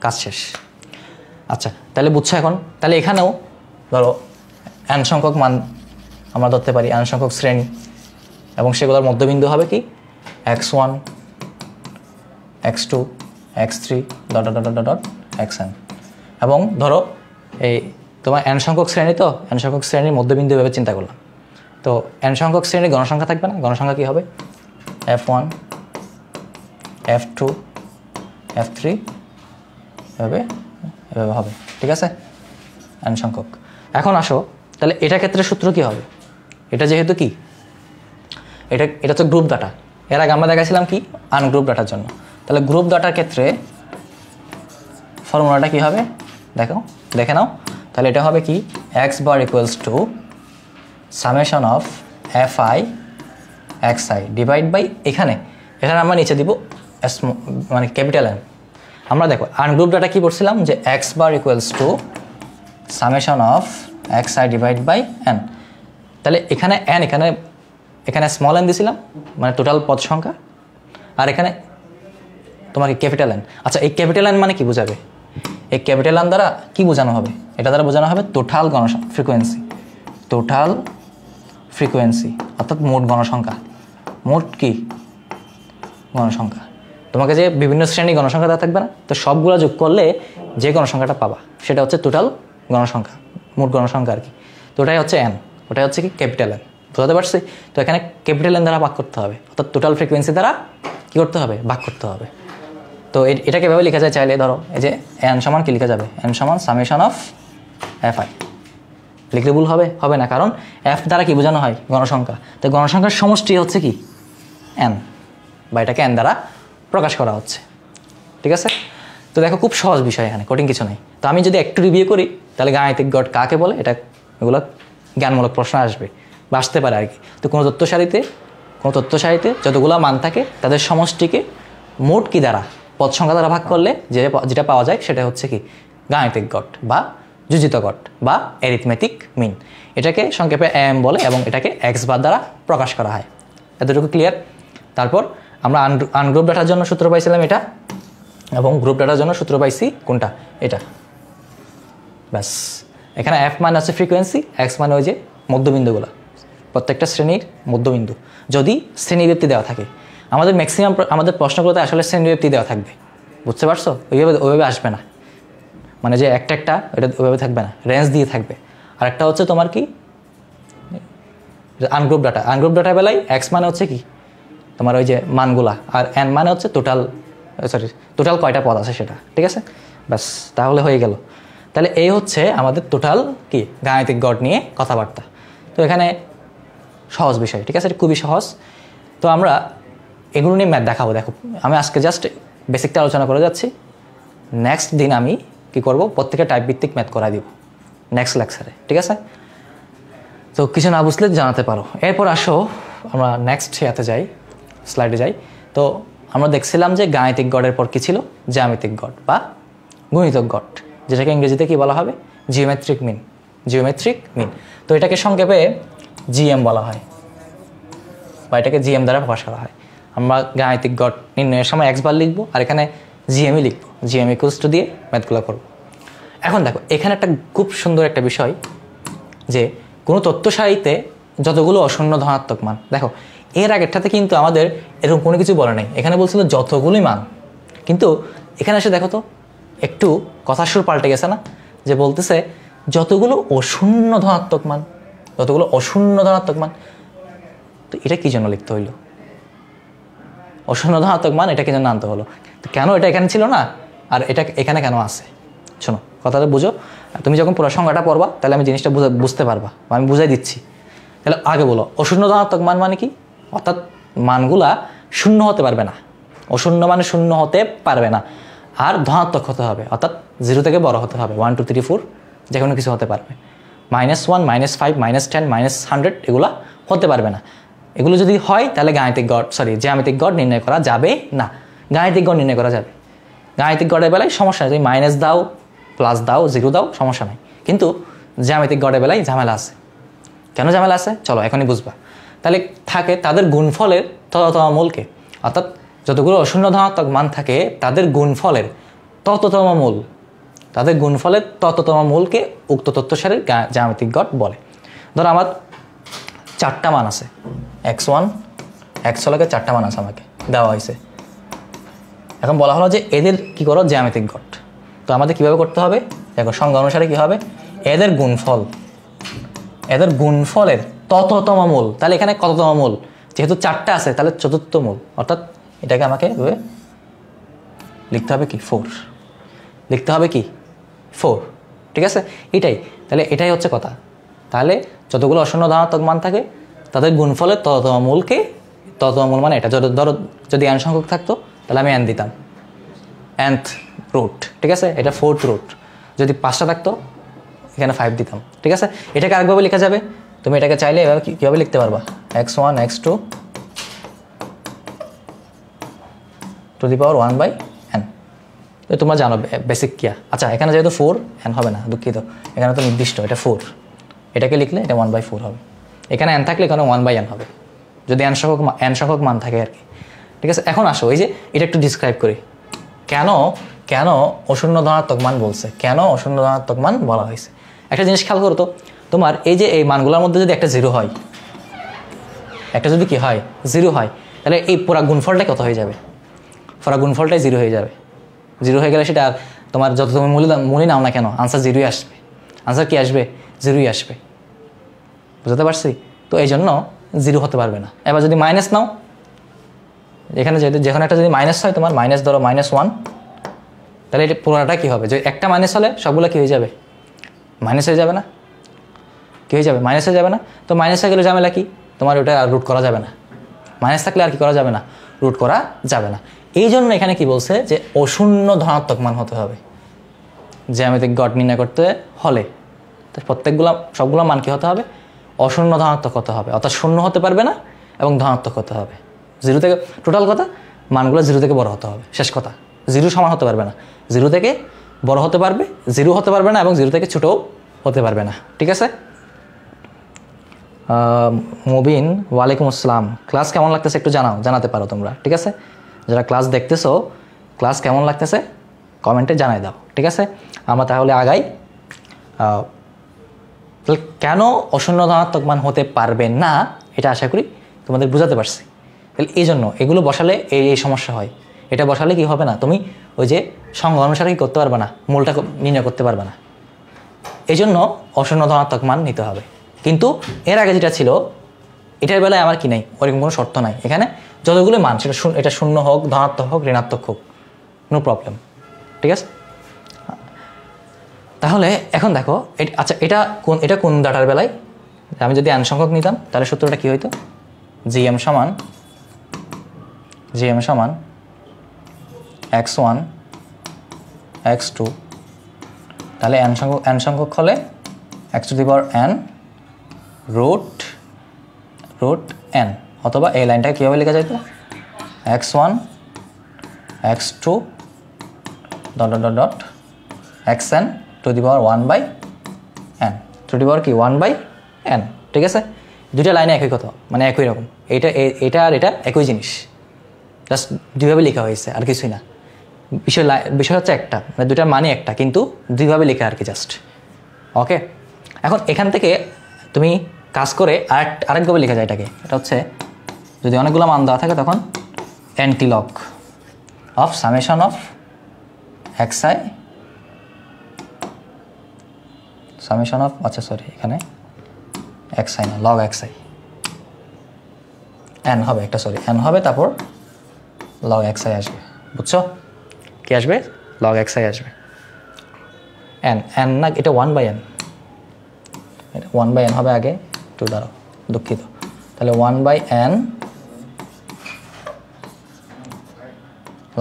কাজ শেষ। আচ্ছা তাহলে বুঝছ এখন? তাহলে এখানেও ধরো এন সংখ্যক মান আমরা ধরতে পারি এন সংখ্যক শ্রেণি, এবং সেগুলোর মধ্যবিন্দু হবে কি? X one x two x three dot dot dot dot x n এবং ধরো এই, তোমার এন সংখ্যক শ্রেণি তো? এন সংখ্যক শ্রেণির মধ্যবিন্দু এভাবে চিন্তা করলাম। তো এন সংখ্যক শ্রেণির গণসংখ্যা থাকবে না? গণসংখ্যা কী হবে? F one f two f three এভাবে এভাবে হবে। ঠিক আছে? এন সংখ্যক। এখন আসো, তাহলে এটা ক্ষেত্রে সূত্র কী হবে? এটা যেহেতু কি? এটা এটা তো গ্রুপ ডাটা এর আগে আমরা দেখাছিলাম কি? আনগ্রুপ ডাটার জন্য। তাহলে গ্রুপ ডাটার ক্ষেত্রে ফর্মুলাটা কি হবে? দেখো। দেখে নাও। তাহলে এটা হবে কি? X bar equals to summation of f i x i divide by এখানে। এখানে আমরা নিচে দিব মানে ক্যাপিটাল এন আমরা দেখো আনগ্রুপ ডাটা কি পড়ছিলাম যে x bar equals to summation of x i divide by n তাহলে এখানে এন এখানে এখানে স্মল এন দিছিলাম মানে টোটাল পদ সংখ্যা। আর এখানে তোমাকে ক্যাপিটাল এন আচ্ছা এই ক্যাপিটাল এন মানে কি? বোঝাবে। এই ক্যাপিটাল এন দ্বারা কি বোঝানো হবে? এটা দ্বারা বোঝানো হবে টোটাল গণ ফ্রিকোয়েন্সি টোটাল ফ্রিকোয়েন্সি অর্থাৎ মোট গণসংখ্যা। মোট কি? গণসংখ্যা। তোমাকে যে বিভিন্ন শ্রেণি গণসংখ্যা দেওয়া থাকবে না, তো সবগুলো যোগ করলে যে গণসংখ্যাটা পাবা, সেটা হচ্ছে টোটাল গণসংখ্যা, মোট গণসংখ্যা আর কি। তো ওটাই হচ্ছে এন ওটাই হচ্ছে কি ক্যাপিটাল এন বুঝতে পারছি? তো এখানে ক্যাপিটাল এন দ্বারা ভাগ করতে হবে, অর্থাৎ টোটাল ফ্রিকোয়েন্সি দ্বারা কী করতে হবে? ভাগ করতে হবে। তো এটাকে এভাবে লেখা যায় চাইলে ধরো, এই যে এন সমান কি লেখা যাবে? এন সমান সামেশন অফ এফ আই লিখলে ভুল হবে হবে না, কারণ এফ দ্বারা কি বোঝানো হয়? গণসংখ্যা। তো গণসংখ্যার সমষ্টি হচ্ছে কি? এন বা এটাকে এন দ্বারা প্রকাশ করা হচ্ছে। ঠিক আছে? তো দেখো খুব সহজ বিষয় এখানে, কঠিন কিছু নেই। তো আমি যদি একটু রিভিউ করি, তাহলে গাণিতিক গড কাকে বলে? এটা এগুলো জ্ঞানমূলক প্রশ্ন আসবে, বা আসতে পারে আর কি। তো কোনো তথ্য সারিতে কোনো তথ্য সারিতে যতগুলো মান থাকে, তাদের সমষ্টিকে মোট কি দ্বারা পদ সংখ্যা দ্বারা ভাগ করলে যে যেটা পাওয়া যায় সেটা হচ্ছে কি? গাণিতিক গট বা যুজিত গট বা অ্যারিথমেটিক মিন এটাকে সংক্ষেপে এম বলে এবং এটাকে এক্স বার দ্বারা প্রকাশ করা হয়। এতটুকু ক্লিয়ার তারপর আমরা আনগ্রুপ ডাটার জন্য সূত্র পাইছিলাম এটা এবং গ্রুপ ডাটার জন্য সূত্র পাইছি কোনটা? এটা। ব্যাস। এখানে এফ মানে আছে ফ্রিকোয়েন্সি এক্স মানে ওই যে মধ্যবিন্দুগুলো। প্রত্যেকটা শ্রেণির মধ্যবিন্দু। যদি শ্রেণীব্যক্তি দেওয়া থাকে আমাদের ম্যাক্সিমাম আমাদের প্রশ্নগুলোতে আসলে শ্রেণীব্যক্তি দেওয়া থাকবে। বুঝতে পারছ? ওইভাবে ওইভাবে আসবে না। মানে যে একটা একটা, এটা ওইভাবে থাকবে না। রেঞ্জ দিয়ে থাকবে। আর একটা হচ্ছে তোমার কি? আনগ্রুপ ডাটা আনগ্রুপ ডাটা বেলায় এক্স মানে হচ্ছে কি? তোমার ওই যে মানগুলা। আর এন মানে হচ্ছে টোটাল সরি টোটাল কয়টা পদ আছে সেটা। ঠিক আছে? ব্যাস, তাহলে হয়ে গেল। তাহলে এই হচ্ছে আমাদের টোটাল কি? গাণিতিক গড় নিয়ে কথাবার্তা। তো এখানে সহজ বিষয়, ঠিক আছে? খুবই সহজ। তো আমরা এগুলো নিয়ে ম্যাথ দেখাবো, দেখো। আমি আজকে জাস্ট বেসিকটা আলোচনা করে যাচ্ছি। নেক্সট দিন আমি কি করব? প্রত্যেকে টাইপ ভিত্তিক ম্যাথ করাই দিব। নেক্সট লেকচারে ঠিক আছে? তো কিছু না বুঝলে জানাতে পারো। এরপর আসো, আমরা নেক্সট ইয়াতে যাই স্লাইডে যাই। তো আমরা দেখছিলাম যে গাণিতিক গড়ের পর কী ছিল? জ্যামিতিক গড় বা গণিতক গড়, যেটাকে ইংরেজিতে কি বলা হবে? জিওমেট্রিক মিন জিওমেট্রিক মিন তো এটাকে সংক্ষেপে জিএম বলা হয়, বা এটাকে জিএম দ্বারা প্রকাশ করা হয়। আমরা গাণিতিক গড় নির্ণয়ের সময় এক্স বার লিখব আর এখানে জিএমই লিখব। জিএম ইকুয়ালস টু দিয়ে ম্যাথগুলো করব। এখন দেখো, এখানে একটা খুব সুন্দর একটা বিষয় যে কোনো তথ্য সাহিত্যে যতগুলো অশূন্য ধনাত্মক মান, দেখো, এর আগেরটাতে কিন্তু আমাদের এরকম কোনো কিছু বলে নাই। এখানে বলছিল যতগুলোই মান, কিন্তু এখানে এসে দেখো তো, একটু কথার সুর পাল্টে গেছে না? যে বলতেছে যতগুলো অশূন্য ধনাত্মক মান, যতগুলো অশূন্য ধনাত্মক মান, তো এটা কী জন্য লিখতে হইল? অশূন্য ধনাত্মক মান এটা কি জন্য আনতে হলো। কেন এটা এখানে ছিল না? আর এটা এখানে কেন আছে? শোনো, কথাটা বুঝো। তুমি যখন পুরো সংখ্যাটা পড়বা, তাহলে আমি জিনিসটা বুঝা বুঝতে পারবা। আমি বুঝাই দিচ্ছি। তাহলে আগে বলো অশূন্য ধনাত্মক মান মানে কি? অর্থাৎ মানগুলা শূন্য হতে পারবে না। অশূন্য মানে শূন্য হতে পারবে না। আর ধনাত্মক হতে হবে। অর্থাৎ জিরো থেকে বড় হতে হবে। ওয়ান টু থ্রি ফোর যে কোনো কিছু হতে পারবে। Minus one minus five minus ten minus hundred এগুলো হতে পারবে না। এগুলো যদি হয়, তাহলে গাণিতিক গড় সরি জ্যামিতিক গড় নির্ণয় করা যাবে না। গাণিতিক গড় নির্ণয় করা যাবে। গাণিতিক গড়ের বেলায় সমস্যা নেই, তুমি মাইনাস দাও প্লাস দাও জিরো দাও, সমস্যা নেই। কিন্তু জ্যামিতিক গড়ের বেলায় ঝামেলা আছে। কেন ঝামেলা আছে? চলো, এখনই বুঝবা। তাহলে থাকে তাদের গুণফলের তততম মূলকে। অর্থাৎ যতগুলো অশূন্য ধনাত্মক মান থাকে, তাদের গুণফলের তততম মূল। তাদের গুণফলের তততম মূলকে উক্ত তথ্যসারের জ্যামিতিক গড় বলে। ধরো আমার চারটা মান আছে। এক্স ওয়ান এক্স হলকে চারটা মান আছে আমাকে, দেওয়া হয়েছে। এখন বলা হলো যে এদের কি করো জ্যামিতিক গড় তো আমাদের কীভাবে করতে হবে? দেখো, সংজ্ঞা অনুসারে কী হবে? এদের গুণফল, এদের গুণফলের তততম মূল। তাহলে এখানে কততম মূল? যেহেতু চারটা আছে, তাহলে চতুর্থ মূল। অর্থাৎ এটাকে আমাকে লিখতে হবে কি? ফোর লিখতে হবে কি? ফোর ঠিক আছে? এটাই। তাহলে এটাই হচ্ছে কথা। তাহলে যতগুলো অশূন্য ধনাত্মক মান থাকে, তাদের গুণফলের তততম মূলকে, তততম মূল মানে এটা যত ধরো, যদি অ্যান সংখ্যক থাকতো, তাহলে আমি অ্যান দিতাম। অ্যান্থ রুট ঠিক আছে? এটা ফোর্থ রুট যদি পাঁচটা থাকতো, এখানে ফাইভ দিতাম, ঠিক আছে? এটাকে আরেকভাবে লেখা যাবে, তুমি এটাকে চাইলে এভাবে কীভাবে লিখতে পারবা? X one x two to the power one by n তোমরা জানো বেসিক কিয়া। আচ্ছা এখানে যেহেতু ফোর এন হবে না, দুঃখিত। এখানে তো নির্দিষ্ট, এটা ফোর এটাকে লিখলে এটা ওয়ান বাই ফোর হবে। এখানে এন থাকলে এখানে ওয়ান বাই এন হবে। যদি এন সংখ্যক এন সংখ্যক মান থাকে আর কি। ঠিক আছে? এখন আসো, এই যে এটা একটু ডিসক্রাইব করি। কেন কেন অশূন্য ধনাত্মক মান বলছে? কেন অশূন্য ধনাত্মক মান বলা হয়েছে? একটা জিনিস খেয়াল করো তো, তোমার এই যে এই মানগুলোর মধ্যে যদি একটা জিরো হয়, একটা যদি কি হয় জিরো হয়, তাহলে এই পুরা গুণফলটা কত হয়ে যাবে? পুরা গুণফলটাই জিরো হয়ে যাবে। জিরো হয়ে গেলে সেটা আর তোমার যত তুমি মূল্য মূল্য নাও না কেন আনসার জিরোই আসবে। আনসার কি আসবে? জিরোই আসবে। বুঝতে পারছি? তো এই জন্য জিরো হতে পারবে না। এবার যদি মাইনাস নাও, এখানে যেহেতু যেখানে একটা যদি মাইনাস হয়, তোমার মাইনাস ধরো মাইনাস ওয়ান তাহলে এটা পুরোটা কী হবে? যে একটা মাইনাস হলে সবগুলো কী হয়ে যাবে? মাইনাস হয়ে যাবে না। কী হয়ে যাবে? মাইনাস হয়ে যাবে না। তো মাইনাস হয়ে গেলে ঝামেলা কি? তোমার ওটা আর রুট করা যাবে না। মাইনাস থাকলে আর কি করা যাবে না? রুট করা যাবে না। এই জন্য এখানে কি বলছে? যে অশূন্য ধনাত্মক মান হতে হবে। জ্যামিতিক গড় নির্ণয় করতে হলে। তো প্রত্যেকগুলো, সবগুলো মান কি হতে হবে। অশূন্য ধনাত্মক হতে হবে। অর্থাৎ শূন্য হতে পারবে না এবং ধনাত্মক হতে হবে। জিরো থেকে টোটাল কথা? মানগুলো জিরো থেকে বড় হতে হবে। শেষ কথা। জিরো সমান হতে পারবে না। জিরো থেকে বড় হতে পারবে, জিরো হতে পারবে না এবং জিরো থেকে ছোটও হতে পারবে না। ঠিক আছে? মুবিন, ওয়ালাইকুম আসসালাম। ক্লাস কেমন লাগতেছে একটু জানাও, জানাতে পারো তোমরা। ঠিক আছে? যারা ক্লাস দেখতেছো, ক্লাস কেমন লাগতেছে? কমেন্টে জানাই দাও। ঠিক আছে? আমরা তাহলে আগাই। কেন অশূন্য ধনাত্মক মান হতে পারবে না? এটা আশা করি তোমাদের বুঝাতে পারছি। তাহলে এই জন্য এগুলো বসালে এই এই সমস্যা হয়। এটা বসালে কি হবে না? তুমি ওই যে সঙ্গ অনুসারে করতে পারবে না? মূলটা নির্ণয় করতে পারবে না। এই জন্য অশূন্য ধনাত্মক মান নিতে হবে। কিন্তু এর আগে যেটা ছিল, এটার বেলায় আমার কি নাই? ওরকম কোনো শর্ত নাই। এখানে যতগুলো মান, সেটা এটা শূন্য হোক, ধনাত্মক হোক, ঋণাত্মক হোক নো প্রবলেম ঠিক আছে? তাহলে এখন দেখো আচ্ছা এটা কোন এটা কোন ডাটার বেলায়? আমি যদি আন সংখ্যক নিতাম, তাহলে সূত্রটা কী হইতো? জি এম সমান জি এম সমান এক্স ওয়ান এক্স টু তাহলে এন সংখ্যক এন সংখ্যক হলে x to the power n root root n অথবা এই লাইনটাকে কীভাবে লেখা যেত x one x two dot dot dot x n to the power one by n. To the power কি? ওয়ান বাই এন, ঠিক আছে? দুইটা লাইনে একই কথা মানে একই রকম। এটা এটা আর এটা একই জিনিস। জাস্ট দুইভাবে লেখা হয়েছে, আর কিছুই না। বিষয় বিষয় হচ্ছে একটা মানে দুটার মানে একটা, কিন্তু দুইভাবে লেখা আর কি জাস্ট ওকে এখন এখান থেকে তুমি কাজ করে আরেক, আরেকভাবে লেখা যায় এটাকে। এটা হচ্ছে, যদি অনেকগুলো মান দেওয়া থাকে তখন antilog of summation of X I summation of আচ্ছা সরি এখানে এক্সআই না লগ এক্সআই এন হবে একটা সরি এন হবে তারপর লগ এক্সআই আসবে বুঝছ? কী আসবে? লগ এক্সআই আসবে। এন এন না এটা ওয়ান বাই এন এটা ওয়ান বাই এন হবে আগে একটু দাঁড়াও দুঃখিত। তাহলে one by n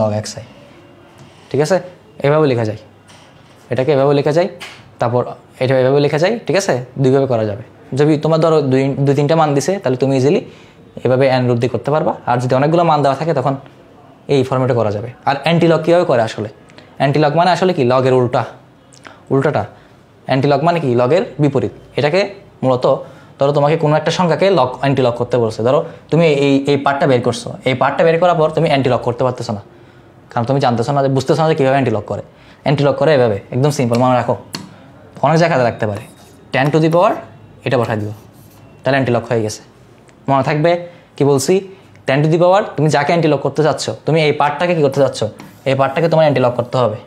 log x i ঠিক আছে? এভাবে লেখা যায়। এটাকে এভাবে লেখা যায় তারপর এটা এভাবে লেখা যায়, ঠিক আছে? দুইভাবে করা যাবে। যদি তোমার ধরো দুই দুই তিনটা মান দিছে, তাহলে তুমি ইজিলি এভাবে অ্যান রূপ দিয়ে করতে পারবা। আর যদি অনেকগুলো মান দেওয়া থাকে, তখন এই ফর্মেটে করা যাবে। আর অ্যান্টিলক কীভাবে করে আসলে? অ্যান্টিলক মানে আসলে কি? লগের উল্টা। উল্টাটা। অ্যান্টিলক মানে কি? লগের বিপরীত। এটাকে মূলত ধরো তোমাকে কোনো একটা সংখ্যাকে লক অ্যান্টিলক করতে বলছে। ধরো তুমি এই এই পার্টটা বের করছ। এই পার্টটা বের করার পর তুমি অ্যান্টিলক করতে পারতেছো না। কারণ তুমি জানতেছো না যে, বুঝতেছো না যে কীভাবে অ্যান্টিলক করে। অ্যান্টিলক করে এভাবে। একদম সিম্পল মনে রাখো। অনেক জায়গাতে রাখতে পারে। টেন টু দি পাওয়ার এটা বসাই দিব তাহলে অ্যান্টিলক হয়ে গেছে। মনে থাকবে কি বলছি? টেন টু দি পাওয়ার তুমি যাকে অ্যান্টিলক করতে চাচ্ছ, তুমি এই পার্টটাকে কী করতে চাচ্ছ? এই পার্টটাকে তোমার অ্যান্টিলক করতে হবে।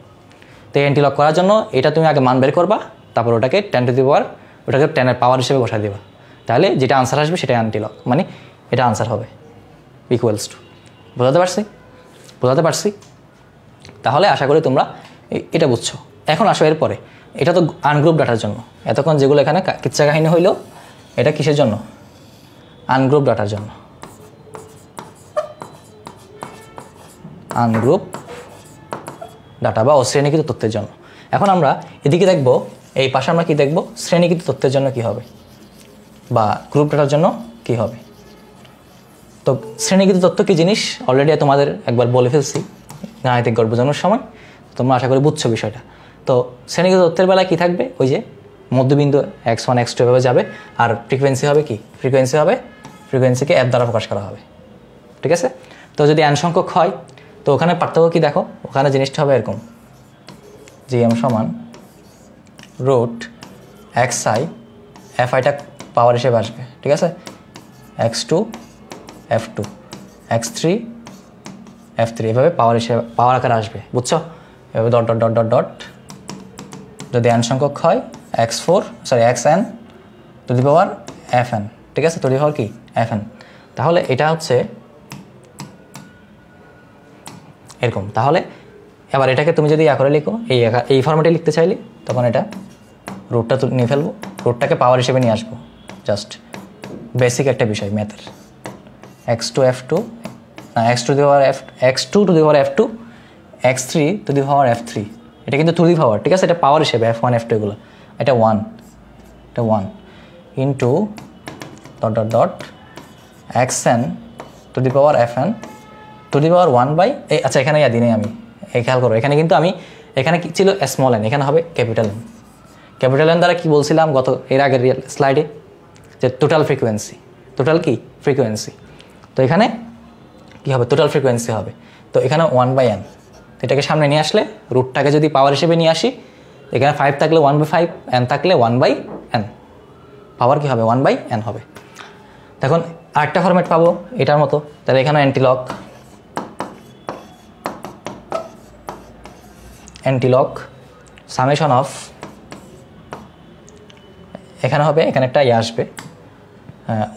তো এই অ্যান্টিলক করার জন্য এটা তুমি আগে মান বের করবা, তারপর ওটাকে টেন টু দি পাওয়ার ওটাকে টেনের পাওয়ার হিসেবে বসাই দিবা। তাহলে যেটা আনসার আসবে সেটাই অ্যান্টিলক মানে এটা আনসার হবে। ইকুয়ালস টু বোঝাতে পারছি? বোঝাতে পারছি? তাহলে আশা করি তোমরা এটা বুঝছ। এখন আসো এরপরে। এটা তো আনগ্রুপ ডাটার জন্য। এতক্ষণ যেগুলো এখানে কিচ্ছা কাহিনী হইল, এটা কিসের জন্য? আনগ্রুপ ডাটার জন্য। আনগ্রুপ ডাটা বা অশ্রেণীকৃত তথ্যের জন্য। এখন আমরা এদিকে দেখব, এই পাশে আমরা কি দেখব? শ্রেণীকৃত তথ্যের জন্য কি হবে? বা গ্রুপ ডাটার জন্য কি হবে? তো শ্রেণীকৃত তথ্য কি জিনিস? অলরেডি তোমাদের একবার বলে ফেলছি, গাণিতিক গল্প বোঝানোর সময়। তোমরা আশা করি বুঝছ বিষয়টা। তো শ্রেণীগত তথ্যের বেলায় কি থাকবে? ওই যে মধ্যবিন্দু এক্স ওয়ান এক্স টু এভাবে যাবে। আর ফ্রিকোয়েন্সি হবে কি? ফ্রিকোয়েন্সি হবে ফ্রিকোয়েন্সিকে অ্যাপ দ্বারা প্রকাশ করা হবে। ঠিক আছে? তো যদি এন সংখ্যক হয়, তো ওখানে পার্থক্য কি দেখো? ওখানে জিনিসটা হবে এরকম। জি এম সমান রুট এক্স আই এফ আইটা পাওয়ার হিসেবে আসবে। ঠিক আছে? X two f two x three f three এভাবে পাওয়ার হিসেবে পাওয়ার আকারে আসবে। বুঝছ? এভাবে dot dot dot dot dot যদি এন সংখ্যক হয় x four sorry x n to the power f n ঠিক আছে? টু দি পাওয়ার কি? এফ এন তাহলে এটা হচ্ছে এরকম। তাহলে এবার এটাকে তুমি যদি ইয়া করে লিখো, এই এই ফর্মেটে লিখতে চাইলে, তখন এটা রুটটা নিয়ে ফেলব। রুটটাকে পাওয়ার হিসেবে নিয়ে আসব। জাস্ট বেসিক একটা বিষয় ম্যাথের এক্স টু এফ টু না x to the power f x two to the power f two x three to the power f three এটা কিন্তু দি পাওয়ার ঠিক আছে? এটা পাওয়ার হিসেবে এফ ওয়ান এফ টু এগুলো। এটা ওয়ান এটা one into dot dot dot x n to the power f n to the power one by এই আচ্ছা এখানে ইয়া দিনে আমি। এই খেয়াল করো, এখানে কিন্তু আমি, এখানে কি ছিল স্মল এন এখানে হবে ক্যাপিটাল এন ক্যাপিটাল এন দ্বারা কি বলছিলাম গত, এর আগের স্লাইডে যে টোটাল ফ্রিকোয়েন্সি টোটাল কি? ফ্রিকোয়েন্সি তো এখানে কি হবে? টোটাল ফ্রিকোয়েন্সি হবে। তো এখানে ওয়ান বাই এন এটাকে সামনে নিয়ে আসলে রুটটাকে যদি পাওয়ার হিসেবে নিয়ে আসি, এখানে ফাইভ থাকলে ওয়ান বাই ফাইভ এন থাকলে ওয়ান বাই এন পাওয়ার কী হবে? ওয়ান বাই এন হবে। এখন আরেকটা ফরম্যাট পাবো, এটার মতো। তাহলে এখানে অ্যান্টিলক অ্যান্টিলক সামেশন অফ এখানে হবে, এখানে একটা ইয়ে আসবে।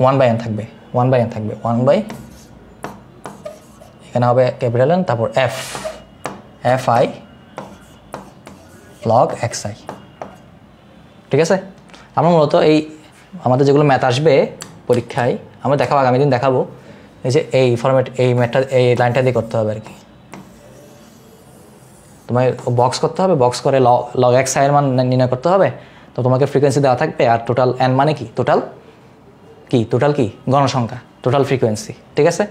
ওয়ান বাই এন থাকবে ওয়ান বাই এন থাকবে ওয়ান বাই এখানে হবে ক্যাপিটাল এন তারপর f f i log x i ঠিক আছে? আমরা মূলত এই আমাদের যেগুলো ম্যাথ আসবে পরীক্ষায়, আমরা দেখাবো, আগামী দিন দেখাবো। এই যে এই ফরম্যাট এই ম্যাথটা এই লাইনটা দিয়ে করতে হবে আর কি তোমায় বক্স করতে হবে বক্স করে লগ এক্স আইয়ের মান নির্ণয় করতে হবে। তো তোমাকে ফ্রিকোয়েন্সি দেওয়া থাকবে, আর টোটাল এন মানে কি? টোটাল কি? টোটাল কি? গণসংখ্যা টোটাল ফ্রিকোয়েন্সি ঠিক আছে?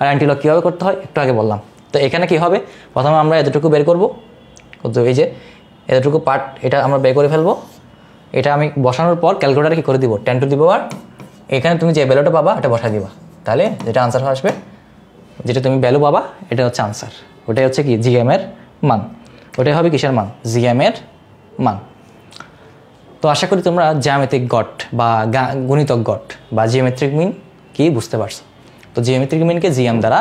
আর অ্যান্টিলগ কীভাবে করতে হয়? একটু আগে বললাম। তো এখানে কি হবে? প্রথমে আমরা এতটুকু বের করব। তো এই যে, এতটুকু পার্ট এটা আমরা বের করে ফেলব। এটা আমি বসানোর পর ক্যালকুলেটার কি করে দিব? টেন টু দিব আর এখানে তুমি যে ভ্যালুটা পাবা, এটা বসাই দিবা। তাহলে যেটা আনসার আসবে, যেটা তুমি ভ্যালু পাবা, এটা হচ্ছে আনসার ওটাই হচ্ছে কি? জিএম এর মান। ওটাই হবে কিসের মান? জিএম এর মান। তো আশা করি তোমরা জ্যামিতিক গট বা গুণিতক গট বা জিওমেট্রিক মিন কি বুঝতে পারছ? তো জিওমেট্রিক মিনকে জিএম দ্বারা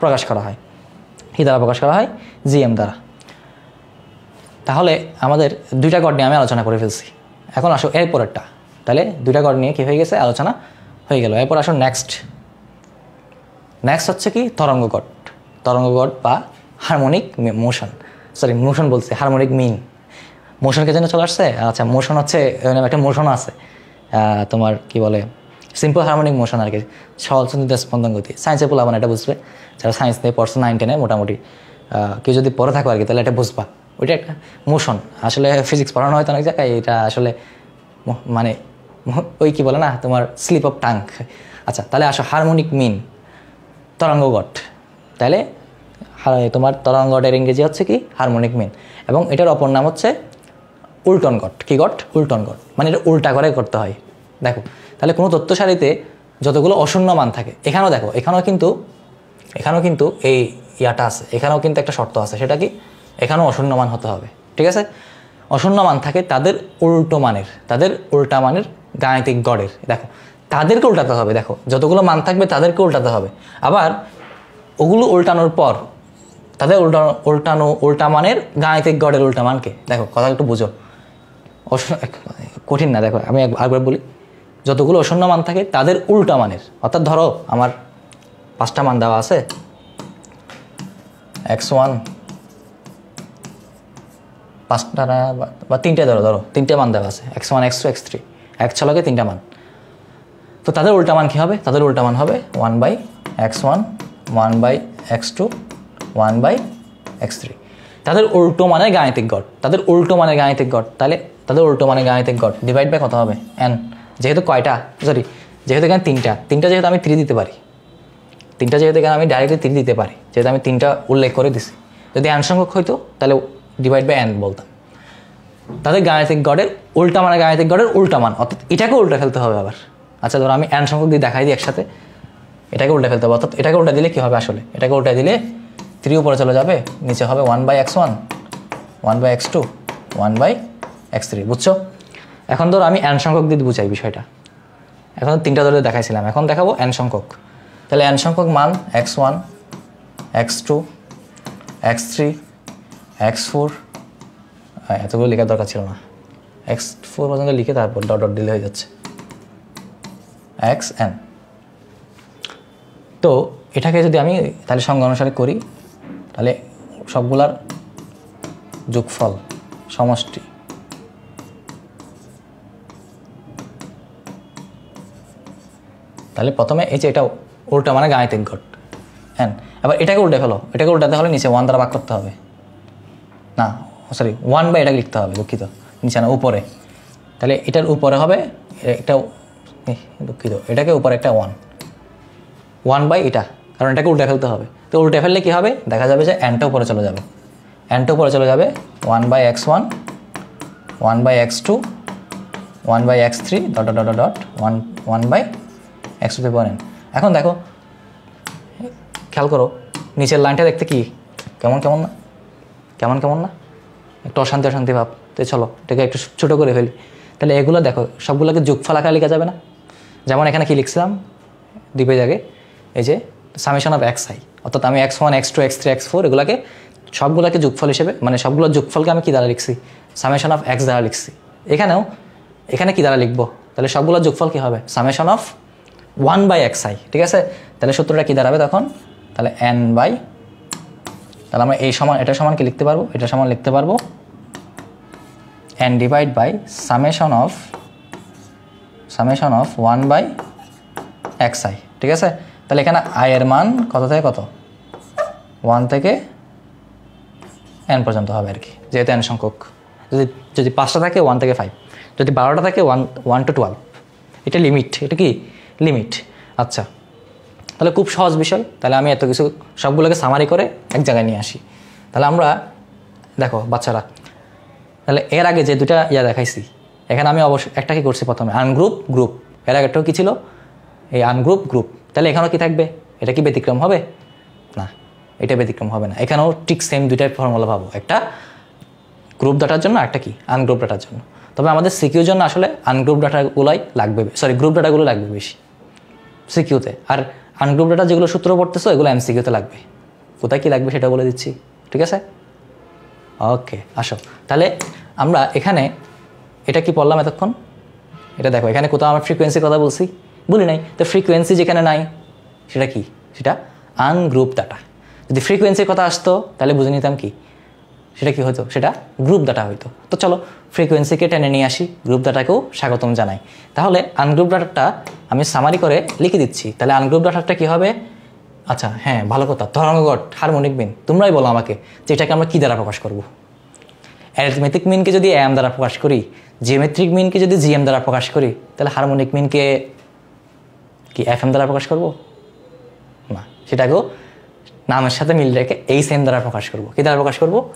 প্রকাশ করা হয়। কী দ্বারা প্রকাশ করা হয়, জিএম দ্বারা। তাহলে আমাদের দুইটা গড নিয়ে আমি আলোচনা করে ফেলছি। এখন আসো এর পরেরটা। তাহলে দুইটা গড নিয়ে কী হয়ে গেছে? আলোচনা হয়ে গেল। এরপর আসো নেক্সট নেক্সট হচ্ছে কি? তরঙ্গ গট তরঙ্গ গট বা হারমোনিক মোশন সরি মোশন বলছি। হারমোনিক মিন মোশনকে যেন চলে আসছে? আচ্ছা মোশন হচ্ছে একটা মোশন আছে। তোমার কি বলে? সিম্পল হারমোনিক মোশন আর কি। সহজ স্পন্দন গতি। সায়েন্সে বলে আমার এটা বুঝবে। যারা সায়েন্স নিয়ে পড়ছে নাইন টেনে মোটামুটি কেউ যদি পড়ে থাকো আর কি, তাহলে এটা বুঝবা। ওইটা একটা মোশন আসলে ফিজিক্স পড়ানো হয়তো অনেক জায়গায়, এটা আসলে মানে ওই কি বলে না, তোমার স্লিপ অফ টাঙ্ক আচ্ছা তাহলে আসো হারমোনিক মিন তরঙ্গগট তাহলে তোমার তরঙ্গটের ইংরেজি হচ্ছে কি? হারমোনিক মিন এবং এটার অপর নাম হচ্ছে উল্টন গট কি গট উল্টন গট মানে এটা উল্টা করে করতে হয়। দেখো তাহলে কোনো তথ্য সারিতে যতগুলো অশূন্য মান থাকে, এখানেও দেখো, এখানেও কিন্তু এখানেও কিন্তু এই ইয়াটা আছে, এখানেও কিন্তু একটা শর্ত আছে, সেটা কি? এখানেও অশূন্য মান হতে হবে, ঠিক আছে? অশূন্য মান থাকে তাদের উল্টো মানের, তাদের উল্টা মানের গাণিতিক গড়ের, দেখো, তাদেরকে উল্টাতে হবে, দেখো, যতগুলো মান থাকবে তাদেরকে উল্টাতে হবে, আবার ওগুলো উল্টানোর পর, তাদের উল্টানো উল্টানো, উল্টা মানের গাণিতিক গড়ের উল্টা মানকে, দেখো, কথা একটু বুঝো কঠিন না, দেখো, আমি একবার বলি যতগুলো অশূন্য মান থাকে, তাদের উল্টা মানের। অর্থাৎ ধরো, আমার পাঁচটা মান দেওয়া আছে। এক্স ওয়ান, পাঁচটা বা- তিনটে ধরো ধরো, তিনটে মান দেওয়া আছে। X one, x two, x three. এক ছলকে তিনটা মান। তো তাদের উল্টা মান কী হবে? তাদের উল্টা মান হবে one by x one one by x two, one by x three. তাদের উল্টো মানে গাণিতিক গড়। তাদের উল্টো মানে গাণিতিক গড়। তাহলে তাদের উল্টো মানের গাণিতিক গড় ডিভাইড বাই কত হবে? এন। যেহেতু কয়টা? সরি যেহেতু এখানে তিনটা। তিনটা যেহেতু আমি থ্রি দিতে পারি। তিনটা যেহেতু এখানে আমি ডাইরেক্টলি থ্রি দিতে পারি, যেহেতু আমি তিনটা উল্লেখ করে দিছি। যদি অ্যান সংখ্যক হইতো, তাহলে ডিভাইড বাই অ্যান বলতাম। তাদের গাণিতিক গড়ের উল্টা মানে গাণিতিক গড়ের উল্টা মান, অর্থাৎ এটাকে উল্টা ফেলতে হবে আবার। আচ্ছা ধরো আমি অ্যান সংখ্যক দিয়ে দেখাই দিই একসাথে। এটাকে উল্টা ফেলতে হবে, অর্থাৎ এটাকে উল্টা দিলে কী হবে আসলে? এটাকে উল্টা দিলে থ্রি উপরে চলে যাবে, নিচে হবে one by x one one by x two one by x three বুঝছ? এখন ধর আমি এন সংখ্যক দিয়ে বুঝাই বিষয়টা। এখন তিনটা ধরে দেখাইছিলাম, এখন দেখাবো অ্যান সংখ্যক। তাহলে এন সংখ্যক মান x one x two x three x four এতগুলো লেখার দরকার ছিল না। এক্স ফোর পর্যন্ত লিখে তারপর ডট ডট দিলে হয়ে যাচ্ছে। এক্স এন তো এটাকে যদি আমি তাহলে সংজ্ঞা অনুসারে করি, তাহলে সবগুলার যোগফল সমষ্টি তাহলে প্রথমে এই যে এটা উল্টা মানে গাণিতিক ঘট হ্যাঁ? এবার এটাকে উল্টে ফেলো, এটাকে উল্টাতে হলে নিচে ওয়ান দ্বারা ভাগ করতে হবে। না সরি ওয়ান বাই এটাকে লিখতে হবে, দুঃখিত। নিচে না, উপরে। তাহলে এটার উপরে হবে, এটা দুঃখিত। এটাকে উপরে একটা ওয়ান ওয়ান বাই এটা, কারণ এটাকে উল্টে ফেলতে হবে। তো উল্টে ফেললে কী হবে? দেখা যাবে যে অ্যানটা উপরে চলে যাবে। অ্যানটা উপরে চলে যাবে one by x one one by x two one by x three dot dot dot dot one one by x to the এখন দেখো, খেয়াল করো, নিচের লাইনটা দেখতে কি? কেমন কেমন না? কেমন কেমন না? একটু অশান্তি অশান্তি ভাব। তো চলো, এটাকে একটু ছোটো করে ফেলি। তাহলে এগুলো দেখো, সবগুলোকে যোগফল আকারে লেখা যাবে না? যেমন এখানে কি লিখছিলাম? দ্বীপে জাগে এই যে সামেশন অফ এক্স আই অর্থাৎ আমি x one x two x three x four এগুলোকে সবগুলোকে যোগফল হিসেবে মানে সবগুলো যোগফলকে আমি কী দ্বারা লিখছি? সামেশন অফ এক্স দ্বারা লিখছি। এখানেও, এখানে কী দ্বারা লিখব? তাহলে সবগুলো যোগফল কী হবে? Summation of one by x i, ঠিক আছে? তাহলে সূত্রটা কী দাঁড়াবে তখন? তাহলে এন বাই, তাহলে আমরা এই সমান, এটা সমান কি লিখতে পারব? এটা সমান লিখতে পারব n divide by summation of summation of one by x i, ঠিক আছে? তাহলে এখানে আই এর মান কত থেকে কত? ওয়ান থেকে এন পর্যন্ত হবে আর কি, যেহেতু এন সংখ্যক। যদি যদি পাঁচটা থাকে, ওয়ান থেকে ফাইভ, যদি বারোটা থাকে, ওয়ান ওয়ান টু টুয়েলভ, এটা লিমিট, এটা কি? লিমিট আচ্ছা তাহলে খুব সহজ বিষয়। তাহলে আমি এত কিছু সবগুলোকে সামারি করে এক জায়গায় নিয়ে আসি। তাহলে আমরা, দেখো, বাচ্চারা, তাহলে এর আগে যে দুটা ইয়া দেখাইছি, এখানে আমি অবশ্য একটা কি করছি প্রথমে? আনগ্রুপ গ্রুপ এর আগে আগেরটাও কী ছিল? এই আনগ্রুপ গ্রুপ তাহলে এখানেও কি থাকবে? এটা কি ব্যতিক্রম হবে? না, এটা ব্যতিক্রম হবে না। এখানেও ঠিক সেম দুইটাই ফর্মুলা পাবো। একটা গ্রুপ ডাটার জন্য একটা কি? আনগ্রুপ ডাটার জন্য। তবে আমাদের সিকিউর জন্য আসলে আনগ্রুপ ডাটাগুলোই লাগবে সরি গ্রুপ ডাটাগুলো লাগবে বেশি। সিকিউতে। আর আনগ্রুপ ডাটা যেগুলো সূত্র পড়তেছো এগুলো এমসিকিউতে লাগবে। কোথায় কী লাগবে সেটা বলে দিচ্ছি। ঠিক আছে? ওকে, আসো। তাহলে আমরা এখানে, এটা কি পড়লাম এতক্ষণ? এটা দেখো, এখানে কোথাও আমার ফ্রিকোয়েন্সির কথা বলছি। বলি নাই, তো ফ্রিকোয়েন্সি যেখানে নাই, সেটা কি? সেটা আনগ্রুপ ডাটা। যদি ফ্রিকোয়েন্সির কথা আসতো, তাহলে বুঝে নিতাম কি? সেটা কি হতো সেটা গ্রুপ ডাটা হইতো। তো চলো ফ্রিকোয়েন্সিকে টেনে নিয়ে আসি গ্রুপ ডাটাকেও স্বাগতম জানাই। তাহলে আনগ্রুপ ডাটাটা আমি সামারি করে লিখে দিচ্ছি। তাহলে আনগ্রুপ ডাটাটা কি হবে? আচ্ছা হ্যাঁ ভালো কথা। তরঙ্গগট হারমোনিক মিন তোমরাই বলো আমাকে যে এটাকে আমরা কী দ্বারা প্রকাশ করব? অ্যারিথমেটিক মিনকে যদি এম দ্বারা প্রকাশ করি জিওমেট্রিক মিনকে যদি জিএম দ্বারা প্রকাশ করি, তাহলে হারমোনিক মিনকে কি এফ এম দ্বারা প্রকাশ করব? না, সেটাকেও নামের সাথে মিল রেখে এই সেম দ্বারা প্রকাশ করব। কী দ্বারা প্রকাশ করব?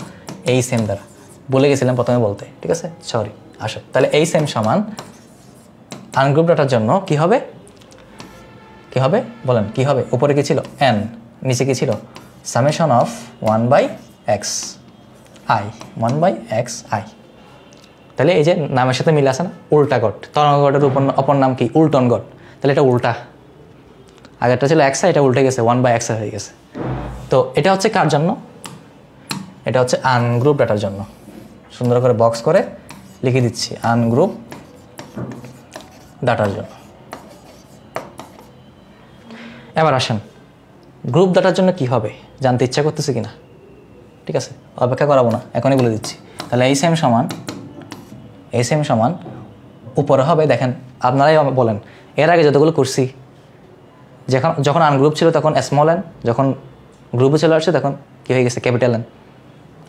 এই সেম দ্বারা। বলে গেছিলাম প্রথমে বলতে। ঠিক আছে? সরি আসো। তাহলে এই সেম সমান আনগ্রুপ ডাটার জন্য কি হবে? কি হবে? বলেন, কি হবে? উপরে কি ছিল? এন নিচে কি ছিল? Summation of one by x i one by x i তাহলে এই যে নামের সাথে মিলে আছে না? উল্টা গট। তরঙ্গ গটের উপর অপর নাম কি? উল্টন গট। তাহলে এটা উল্টা। আগেরটা ছিল এক্সা এটা উল্টে গেছে। ওয়ান বাই এক্সা হয়ে গেছে। তো এটা হচ্ছে কার জন্য? এটা হচ্ছে আনগ্রুপ ডাটার জন্য। সুন্দর করে বক্স করে লিখে দিচ্ছি, আনগ্রুপ ডাটার জন্য। এবার আসেন, গ্রুপ ডাটার জন্য কি হবে? জানতে ইচ্ছা করতেছে কি না ঠিক আছে, অপেক্ষা করাবো না, এখনই বলে দিচ্ছি। তাহলে এই সেম সমান এই সেম সমান উপরে হবে, দেখেন, আপনারাই বলেন, এর আগে যতগুলো করছি, যখন যখন আনগ্রুপ ছিল তখন স্মল এন যখন গ্রুপে চলে আসছে, তখন কী হয়ে গেছে? ক্যাপিটাল এন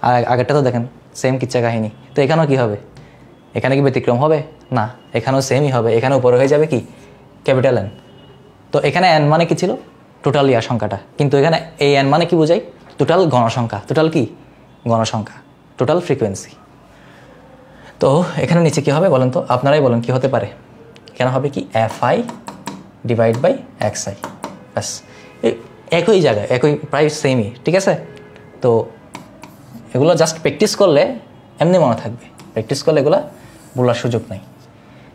আর আগেরটা তো দেখেন সেম কিচ্ছা কাহিনী। তো এখানেও কী হবে? এখানে কি ব্যতিক্রম হবে? না, এখানেও সেমই হবে। এখানে উপরে হয়ে যাবে কি? ক্যাপিটাল এন তো এখানে এন মানে কি ছিল? টোটাল ইয়ার সংখ্যাটা। কিন্তু এখানে এই এন মানে কি বোঝাই? টোটাল গণসংখ্যা টোটাল কি? গণসংখ্যা টোটাল ফ্রিকোয়েন্সি তো এখানে নিচে কি হবে বলেন তো? আপনারাই বলেন কি হতে পারে? কেন হবে কি? F i divide by x i ব্যাস। এই একই জায়গায়, একই প্রায় সেমই ঠিক আছে? তো এগুলো জাস্ট প্র্যাকটিস করলে এমনি মনে থাকবে। প্র্যাকটিস করলে এগুলো বলার সুযোগ নেই।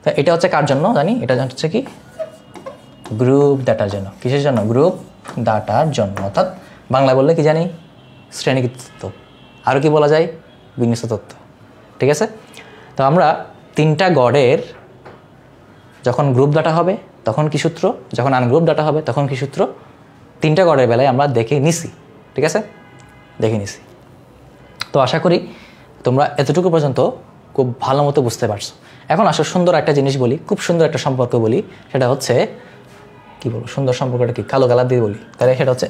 তো এটা হচ্ছে কার জন্য জানি? এটা হচ্ছে কি? গ্রুপ ডাটার জন্য। কিসের জন্য? গ্রুপ ডাটার জন্য। অর্থাৎ বাংলা বললে কি জানি? শ্রেণীকৃত আরও কি বলা যায়? বিন্যস্ত তত্ত্ব ঠিক আছে? তো আমরা তিনটা গড়ের যখন গ্রুপ ডাটা হবে, তখন কি সূত্র? যখন আনগ্রুপ ডাটা হবে, তখন কি সূত্র? তিনটা গড়ের বেলায় আমরা দেখে নিছি, ঠিক আছে? দেখে নিছি। তো আশা করি তোমরা এতটুকু পর্যন্ত খুব ভালো মতো বুঝতে পারছ। এখন আসো, সুন্দর একটা জিনিস বলি, খুব সুন্দর একটা সম্পর্ক বলি, সেটা হচ্ছে, কি বলব, সুন্দর সম্পর্কটা কি? কালো কালার দিয়ে বলি। তাহলে সেটা হচ্ছে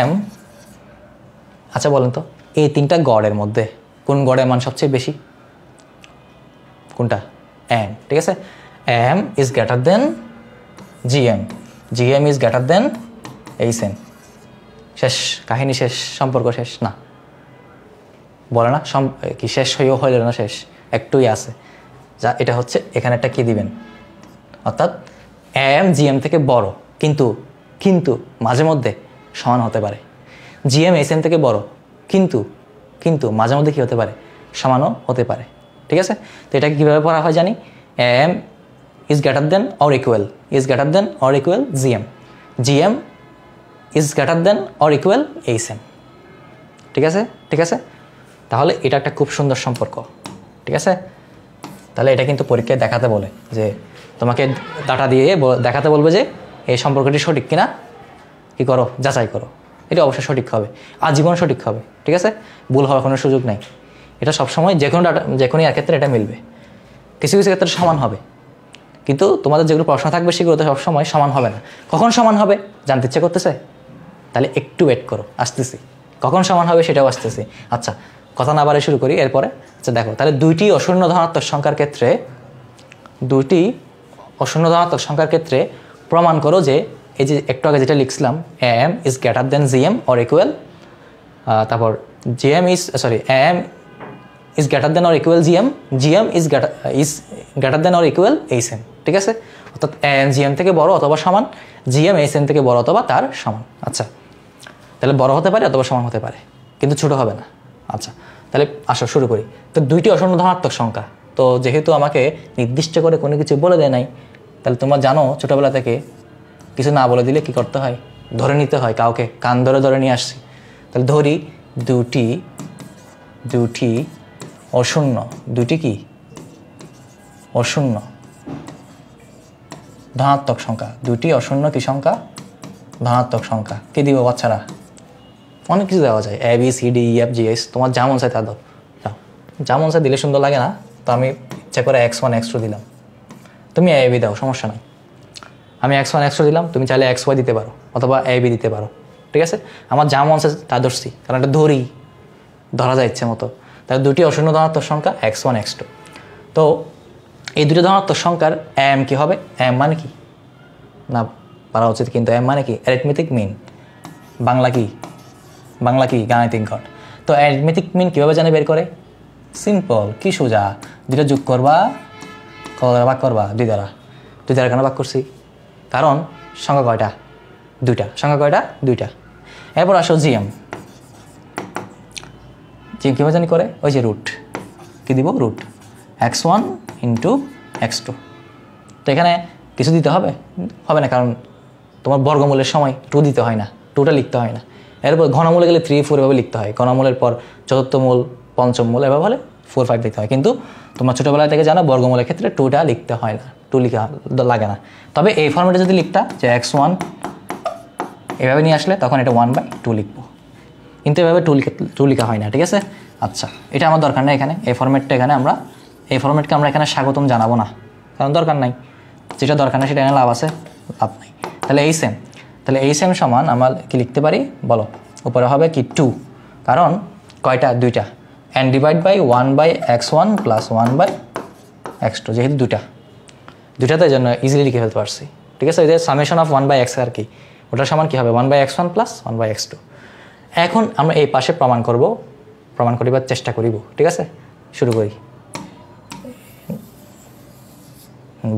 এম আচ্ছা বলেন তো, এই তিনটা গড়ের মধ্যে কোন গড়ের মান সবচেয়ে বেশি? কোনটা? এম, ঠিক আছে? M is greater than GM GM is greater than এই সেম শেষ, কাহিনী শেষ, সম্পর্ক শেষ, না। বলে না কি শেষ হয়েও হইল না শেষ, একটুই আছে। যা, এটা হচ্ছে, এখানে একটা কি দিবেন? অর্থাৎ এম জিএম থেকে বড়, কিন্তু কিন্তু, মাঝে মধ্যে সমান হতে পারে। জিএম এস এম থেকে বড়, কিন্তু কিন্তু, মাঝে মধ্যে কী হতে পারে? সমানও হতে পারে। ঠিক আছে? তো এটা কীভাবে পড়া হয় জানি? M is greater than or equal is greater than or equal GM GM is greater than or equal H M ঠিক আছে? ঠিক আছে? তাহলে এটা একটা খুব সুন্দর সম্পর্ক। ঠিক আছে? তাহলে এটা কিন্তু পরীক্ষায় দেখাতে বলে যে তোমাকে ডাটা দিয়ে দেখাতে বলবে যে এই সম্পর্কটি সঠিক কিনা। কি করো? যাচাই করো। এটা অবশ্যই সঠিক হবে। আজীবন সঠিক হবে। ঠিক আছে? ভুল হওয়ার কোনো সুযোগ নেই। এটা সবসময় যে কোনো ডাটা যে কোনো ক্ষেত্রে এটা মিলবে। কিছু কিছু ক্ষেত্রে সমান হবে। কিন্তু তোমাদের যেগুলো প্রশ্ন থাকবে সেগুলো তো সবসময় সমান হবে না। কখন সমান হবে? জানতে ইচ্ছে করতেছে? তাহলে একটু ওয়েট করো, আসতেছি। কখন সমান হবে সেটাও আসতেছি। আচ্ছা কথা না শুরু করি, এরপরে? আচ্ছা দেখো, তাহলে দুইটি অশূন্য ধনাত্মক সংখ্যার ক্ষেত্রে, দুইটি অশূন্য ধনাত্মক সংখ্যার ক্ষেত্রে প্রমাণ করো যে, এই যে একটু আগে যেটা লিখছিলাম M is greater than GM or equal তারপর GM is sorry M is greater than or equal GM GM is greater is greater than or equal H M ঠিক আছে? অর্থাৎ এন জি এম থেকে বড় অথবা সমান জি এম এইচ এম থেকে বড় অথবা তার সমান। আচ্ছা তাহলে বড় হতে পারে অথবা সমান হতে পারে, কিন্তু ছোট হবে না। আচ্ছা তাহলে আসো, শুরু করি। তো দুইটি অশূন্য ধনাত্মক সংখ্যা। তো যেহেতু আমাকে নির্দিষ্ট করে কোনো কিছু বলে দেয় নাই, তাহলে তোমরা জানো ছোটোবেলা থেকে কিছু না বলে দিলে কি করতে হয়? ধরে নিতে হয়, কাউকে কান ধরে ধরে নিয়ে আসছি। তাহলে ধরি, দুটি দুটি অশূন্য। দুটি কি? অশূন্য। ধনাত্মক সংখ্যা। দুটি অশূন্য কি সংখ্যা? ধনাত্মক সংখ্যা। কি দিব বাচ্চারা? অনেক কিছু দেওয়া যায়। A B C D F G S তোমার যা মন চায় তা দাও। যা মন দিলে সুন্দর লাগে না, তো আমি ইচ্ছা করে এক্স ওয়ান এক্স টু দিলাম। তুমি এ বি দাও, সমস্যা নাই। আমি এক্স ওয়ান এক্স টু দিলাম, তুমি চাইলে এক্স ওয়াই দিতে পারো, অথবা এ বি দিতে পারো। ঠিক আছে? আমার যা মন চায় তা ধরছি, কারণ এটা ধরি, ধরা যায় ইচ্ছে মতো। তাহলে দুটি অশূন্য ধনাত্মক সংখ্যা এক্স ওয়ান এক্স টু তো এই দুটো ধনাত্মক সংখ্যার এম কি হবে? এম মানে কি? না পারা উচিত কিন্তু এম মানে কি? অ্যারিথমেটিক মিন বাংলা কি? বাংলা কি গাণিতিক ঘট? তো অ্যারিথমেটিক মিন কীভাবে জানে বের করে? সিম্পল কি সোজা? দুটো যোগ করবা ভাগ করবা, দুই দ্বারা। দুই দ্বারা কেন ভাগ করছি? কারণ সংখ্যা কয়টা? দুইটা। সংখ্যা কয়টা? দুইটা। এরপর আসো জিএম জিএম কীভাবে জানি করে? ওই যে রুট কি দিব? Root x one into x two তো এখানে কিছু দিতে হবে? হবে না, কারণ তোমার বর্গমূলের সময় টু দিতে হয় না। টুটা লিখতে হয় না। এরপর ঘনমূলে গেলে থ্রি ফোর এভাবে লিখতে হয়। ঘনমূলের পর চতুর্থ মূল, পঞ্চম মূল, এভাবে হলে ফোর ফাইভ লিখতে হয়। কিন্তু তোমার ছোটোবেলা থেকে জানো, বর্গমূলের ক্ষেত্রে টুটা লিখতে হয় না। টু লিখা লাগে না। তবে এই ফর্মেটে যদি লিখতা যে এক্স ওয়ান এভাবে নিয়ে আসলে তখন এটা ওয়ান বাই টু লিখব। কিন্তু এভাবে টু টু লেখা হয় না, ঠিক আছে? আচ্ছা এটা আমার দরকার নেই এখানে। এই ফর্মেটটা এখানে আমরা, এই ফর্মেটকে আমরা এখানে স্বাগতম জানাব না। কারণ দরকার নাই। যেটা দরকার নেই সেটা এখানে লাভ আছে, লাভ নাই। তাহলে এই সেম তাহলে এই সেম সমান আমরা কি লিখতে পারি? বলো। উপরে হবে কি? টু কারণ কয়টা? দুইটা। And divide by one by x one plus one by x two যেহেতু দুটা দুটাতে জন্য ইজিলি লিখে ফেলতে পারছি। ঠিক আছে? ওই যে summation of one by x আর কি। ওটার সমান কী হবে? One by x one plus one by x two এখন আমরা এই পাশে প্রমাণ করব। প্রমাণ করিবার চেষ্টা করিব। ঠিক আছে? শুরু করি।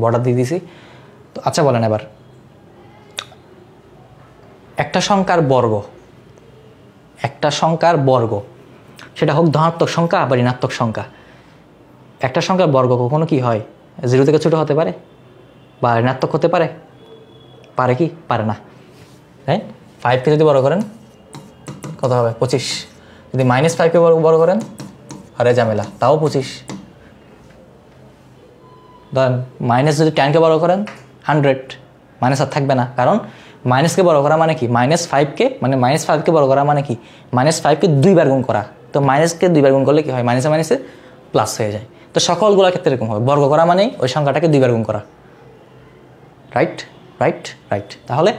বর্ডার দিয়ে দিছি। তো আচ্ছা বলেন এবার। একটা সংখ্যার বর্গ। একটা সংখ্যার বর্গ। সেটা হোক ধনাত্মক সংখ্যা বা ঋণাত্মক সংখ্যা। একটা সংখ্যার বর্গ কখনো কি হয়? জিরো থেকে ছোটো হতে পারে বা ঋণাত্মক হতে পারে। পারে কি? পারে না। হ্যাঁ ফাইভকে যদি বড় করেন, কত হবে? পঁচিশ। যদি মাইনাস ফাইভকে বড় করেন, আরে ঝামেলা, তাও পঁচিশ। ধরেন মাইনাস যদি টেনকে বড় করেন হান্ড্রেড মাইনাস আর থাকবে না। কারণ মাইনাসকে বড় করা মানে কি? মাইনাস ফাইভকে মানে মাইনাস ফাইভকে বড় করা মানে কি? মাইনাস ফাইভকে দুইবার গুণ করা। তো মাইনাসকে দুইবার গুণ করলে কি হয়? মাইনাসে মাইনাসে প্লাস হয়ে যায়। তো সকলগুলোর ক্ষেত্রে এরকম হবে। বর্গ করা মানে ওই সংখ্যাটাকে দুইবার গুণ করা। রাইট রাইট রাইট তাহলে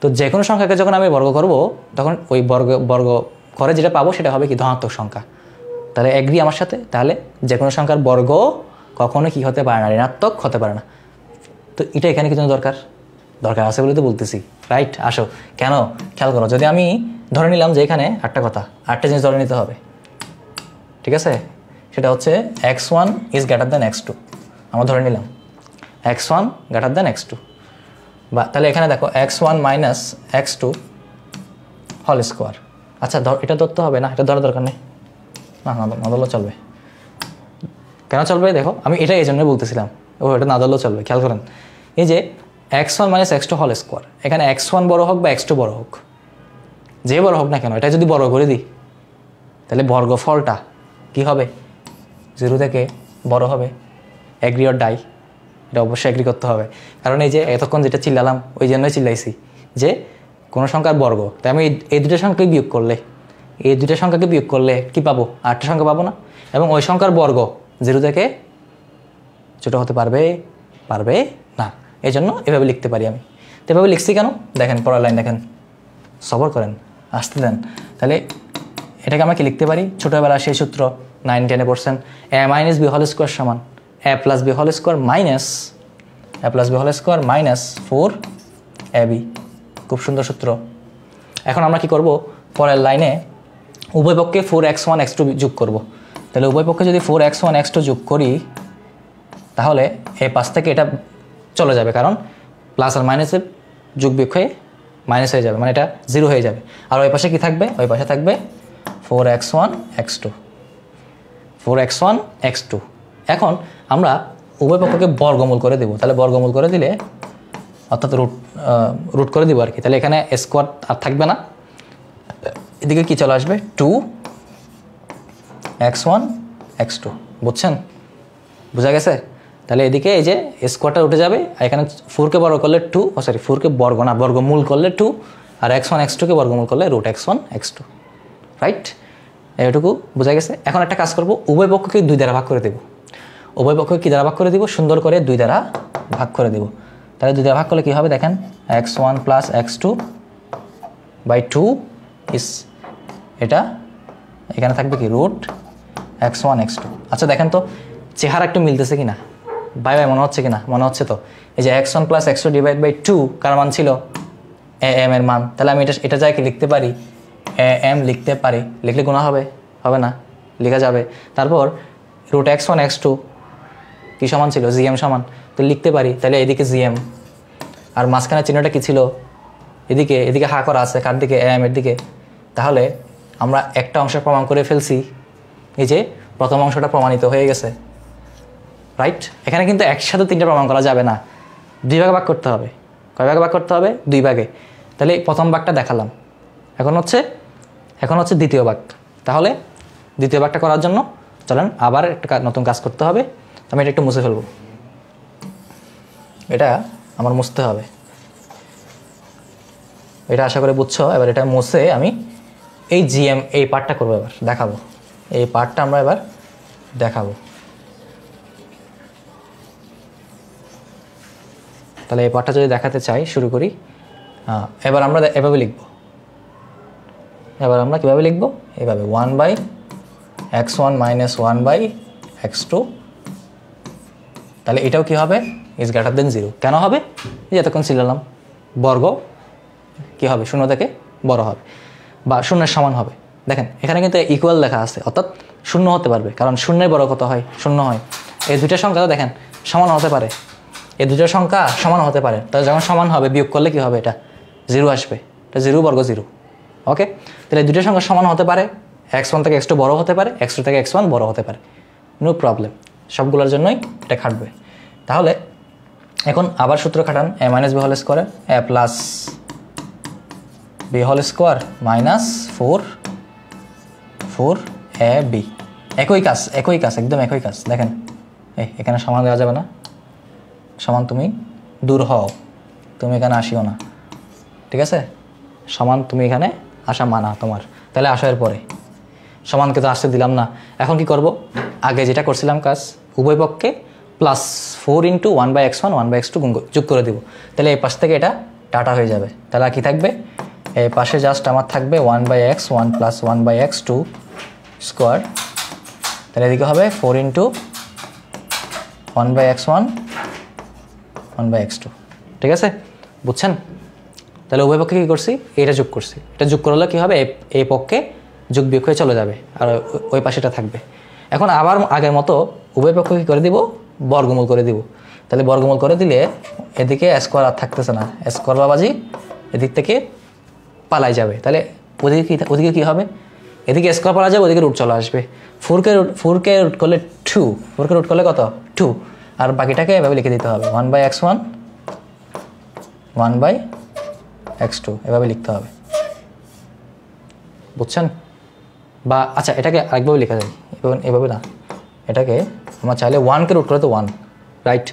তো যে কোনো সংখ্যাকে যখন আমি বর্গ করব, তখন ওই বর্গ বর্গ করে যেটা পাবো সেটা হবে কি? ধনাত্মক সংখ্যা। তাহলে এগ্রি আমার সাথে? তাহলে যে কোনো সংখ্যার বর্গ কখনো কি হতে পারে না? ঋণাত্মক হতে পারে না। তো এটা এখানে কি জন্য দরকার? দরকার আছে বলে তো বলতেছি। রাইট আসো। কেন? খেয়াল করো, যদি আমি ধরে নিলাম যে এখানে আটটা কথা, আটটা জিনিস ধরে নিতে হবে। ঠিক আছে? সেটা হচ্ছে x one is greater than x two আমরা ধরে নিলাম। X one greater than x two বা তাহলে এখানে দেখো x one minus x two হল স্কোয়ার আচ্ছা ধর, এটা ধরতে হবে না? এটা ধরার দরকার নেই। না না না চলবে। কেন চলবে? দেখো, আমি এটা এই জন্য বলতেছিলাম। ও, এটা না চলবে। খেয়াল করেন। এই যে x one minus x two হল স্কোয়ার এখানে এক্স ওয়ান বড়ো হোক বা এক্স টু বড়ো হোক। যে বড় হোক না কেন, এটা যদি বড় করে দিই, তাহলে বর্গফলটা কি হবে? জিরো থেকে বড় হবে। অ্যাগ্রি অর ডাই এটা অবশ্যই অ্যাগ্রি করতে হবে। কারণ এই যে এতক্ষণ যেটা চিল্লালাম, ওই জন্যই চিল্লাইছি যে কোনো সংখ্যার বর্গ। তাই আমি এই- দুটো সংখ্যাকে বিয়োগ করলে, এই দুটো সংখ্যাকে বিয়োগ করলে কি পাবো? আটটা সংখ্যা পাবো না। এবং ওই সংখ্যার বর্গ জিরো থেকে ছোটো হতে পারবে পারবে এই জন্য এভাবে লিখতে পারি আমি। তো এভাবে লিখছি কেন? দেখেন, পরের লাইন দেখেন। সবর করেন, আসতে দেন। তাহলে এটাকে আমরা কি লিখতে পারি? ছোটোবেলা সেই সূত্র নাইন টেনে পড়ছেন। এ মাইনাস বি হল স্কোয়ার সমান। এ প্লাস বি হল square minus a plus b হল square minus four a b খুব সুন্দর সূত্র। এখন আমরা কি করব? পরের লাইনে উভয় পক্ষে four x one x two যোগ করব। তাহলে উভয় পক্ষে যদি four x one x two যোগ করি, তাহলে এই পাশ থেকে এটা চলে যাবে, কারণ প্লাস আর মাইনাসের যুগ বিয়োগ হয়ে মাইনাস হয়ে যাবে মানে এটা জিরো হয়ে যাবে। আর ওই পাশে কী থাকবে? ওই পাশে থাকবে four x one x two four x one x two এখন আমরা উভয় পক্ষকে বর্গমূল করে দেবো। তাহলে বর্গমূল করে দিলে, অর্থাৎ রুট রুট করে দিব আর কি। তাহলে এখানে স্কোয়ার আর থাকবে না। এদিকে কি চলে আসবে? Two x one x two বুঝছেন? বোঝা গেছে? তাহলে এদিকে এই যে স্কোয়ারটা উঠে যাবে, আর এখানে ফোরকে বর্গ করলে টু ও সরি ফোরকে বর্গ না, বর্গমূল করলে টু আর এক্স ওয়ান এক্স টুকে বর্গমূল করলে root x one x two right এটুকু বোঝা গেছে? এখন একটা কাজ করব, উভয় পক্ষকে দুই দ্বারা ভাগ করে দেব। উভয় পক্ষকে কী দ্বারা ভাগ করে দিব? সুন্দর করে দুই দ্বারা ভাগ করে দেব। তাহলে দুই দ্বারা ভাগ করলে কী হবে দেখেন? X one plus x two by two is এটা, এখানে থাকবে কি root x one x two আচ্ছা দেখেন তো, চেহারা একটু মিলতেছে কি না বাই বাই মনে হচ্ছে কি না মনে হচ্ছে তো। এই যে x one plus x divide by two কার মান ছিল? এ এম এর মান। তাহলে আমি এটা এটা যাই কি লিখতে পারি। এ এম লিখতে পারি। লিখলে গুণা হবে। হবে না। লেখা যাবে। তারপর root x one x two কী সমান ছিল? জি এম সমান। তো লিখতে পারি। তাহলে এদিকে জি এম আর মাঝখানে চিহ্নটা কী ছিল? এদিকে এদিকে হা করা আছে। কার দিকে? এম এর দিকে। তাহলে আমরা একটা অংশ প্রমাণ করে ফেলছি। এই যে প্রথম অংশটা প্রমাণিত হয়ে গেছে। রাইট এখানে কিন্তু একসাথে তিনটা প্রমাণ করা যাবে না। দুই ভাগে ভাগ করতে হবে। কয় ভাগে ভাগ করতে হবে? দুই ভাগে। তাহলে প্রথম ভাগটা দেখালাম। এখন হচ্ছে এখন হচ্ছে দ্বিতীয় ভাগ। তাহলে দ্বিতীয় ভাগটা করার জন্য চলেন আবার একটা নতুন কাজ করতে হবে। আমি এটা একটু মুছে ফেলব। এটা আমার মুছতে হবে। এটা আশা করে বুঝছ? এবার এটা মুছে আমি এই জিএম এই পার্টটা করব এবার। দেখাবো। এই পার্টটা আমরা এবার দেখাবো। তাহলে এই পার্টটা যদি দেখাতে চাই, শুরু করি। এবার আমরা এভাবে লিখব। এবার আমরা কীভাবে লিখব? এভাবে one by x one minus one by x two তাহলে এটাও কী হবে? ইজ গ্রেটার দেন জিরো কেন হবে? এই এতক্ষণ ছিলাম বর্গ কী হবে? শূন্য থেকে বড় হবে। বা শূন্যের সমান হবে। দেখেন, এখানে কিন্তু ইকুয়াল লেখা আছে। অর্থাৎ শূন্য হতে পারবে। কারণ শূন্যের বড় কত হয়? শূন্য হয়। এই দুইটা সংখ্যা দেখেন, সমান হতে পারে। এই দুটো সংখ্যা সমান হতে পারে। তাহলে যখন সমান হবে, বিয়োগ করলে কি হবে এটা? জিরো আসবে। এটা জিরো বর্গ জিরো। ওকে তাহলে দুটো সংখ্যা সমান হতে পারে। এক্স ওয়ান থেকে এক্স টু বড় হতে পারে এক্স টু থেকে এক্স ওয়ান বড় হতে পারে। নো প্রবলেম সবগুলোর জন্যই এটা খাটবে। তাহলে এখন আবার সূত্র খাটান এ মাইনাস বি হল স্কোয়ার এ প্লাস বি হল square minus four four a b একই কাজ একই কাজ, একদম একই কাজ। দেখেন, এই এখানে সমান দেওয়া যাবে না। সমান তুমি দূর হও, তুমি এখানে আসিও না। ঠিক আছে? সমান তুমি এখানে আসা মানা তোমার। তাহলে আসার পরে সমানকে তো আসতে দিলাম না। এখন কি করব? আগে যেটা করছিলাম কাজ, উভয় পক্ষে plus four into one by x one one by x two যোগ করে দেবো। তাহলে এই পাশ থেকে এটা টাটা হয়ে যাবে। তাহলে কি থাকবে? এই পাশে জাস্ট আমার থাকবে one by x one plus one by x two square তাহলে এদিকে হবে four into one by x one one by x two ঠিক আছে? বুঝছেন? তাহলে উভয় পক্ষে কী করছি? এটা যোগ করছি। এটা যোগ করলে কী হবে? এই পক্ষে যোগ বিয়োগ হয়ে চলে যাবে, আর ওই পাশেটা থাকবে। এখন আবার আগের মতো উভয় পক্ষ কী করে দিব? বর্গমূল করে দিব। তাহলে বর্গমূল করে দিলে এদিকে স্কোয়ার আর থাকতেছে না। স্কোয়ার বাবাজি, এদিক থেকে পালাই যাবে। তাহলে ওদিকে কী ওদিকে কী হবে? এদিকে স্কোয়ার পালা যাবে, ওদিকে রুট চলে আসবে। ফোরকে রুট ফোরকে রুট করলে টু ফোরকে রুট করলে কত? টু আর বাকিটাকে এভাবে লিখে দিতে হবে। One by x one one by x two এভাবে লিখতে হবে। বুঝছেন? বা আচ্ছা এটাকে আরেকভাবে লেখা যায় এভাবে এভাবে না। এটাকে আমরা চাইলে ওয়ানকে রুট করলে তো ওয়ান রাইট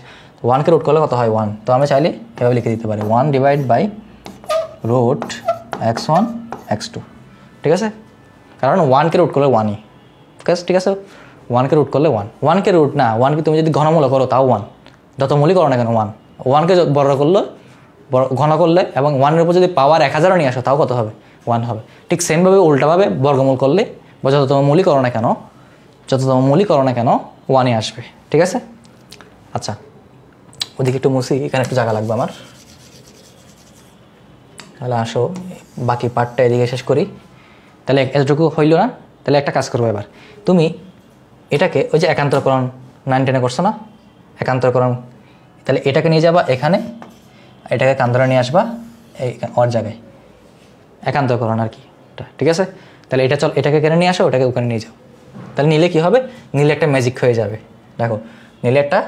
ওয়ানকে রুট করলে কত হয় ওয়ান তো আমরা চাইলে এভাবে লিখে দিতে পারি। One divide by root x one x two ঠিক আছে? কারণ ওয়ানকে রুট করলে ওয়ানই ঠিক আছে? ঠিক আছে? ওয়ানকে রুট করলে ওয়ান ওয়ানকে রুট না ওয়ানকে তুমি যদি ঘনমূল্য করো, তাও ওয়ান যত মূলই করো না কেন ওয়ান ওয়ানকে বড় করলে, বড় ঘন করলে এবং ওয়ানের উপর যদি পাওয়ার এক হাজারও নিয়ে আসো, তাও কত হবে? ওয়ান হবে। ঠিক সেমভাবে উল্টাভাবে বর্গমূল করলে বা যততম মূলই করো না কেন, যত যততম মূলই করো না কেন ওয়ানই আসবে। ঠিক আছে? আচ্ছা ওদিকে একটু মুসি এখানে একটু জায়গা লাগবে আমার। তাহলে আসো, বাকি পার্টটা এদিকে শেষ করি। তাহলে এতটুকু হইল না। তাহলে একটা কাজ করব এবার। তুমি এটাকে ওই যে একান্তরকরণ নাইন টেনে করছ না? একান্তরকরণ তাহলে এটাকে নিয়ে যাবা এখানে, এটাকে কান্তরে নিয়ে আসবা এই ওর জায়গায়। একান্তকরণ আর কি ঠিক আছে? তাহলে এটা চল, এটাকে কেড়ে নিয়ে আসো? ওটাকে ওখানে নিয়ে যাও। তাহলে নিলে কি হবে? নিলে একটা ম্যাজিক হয়ে যাবে। দেখো, নিলে একটা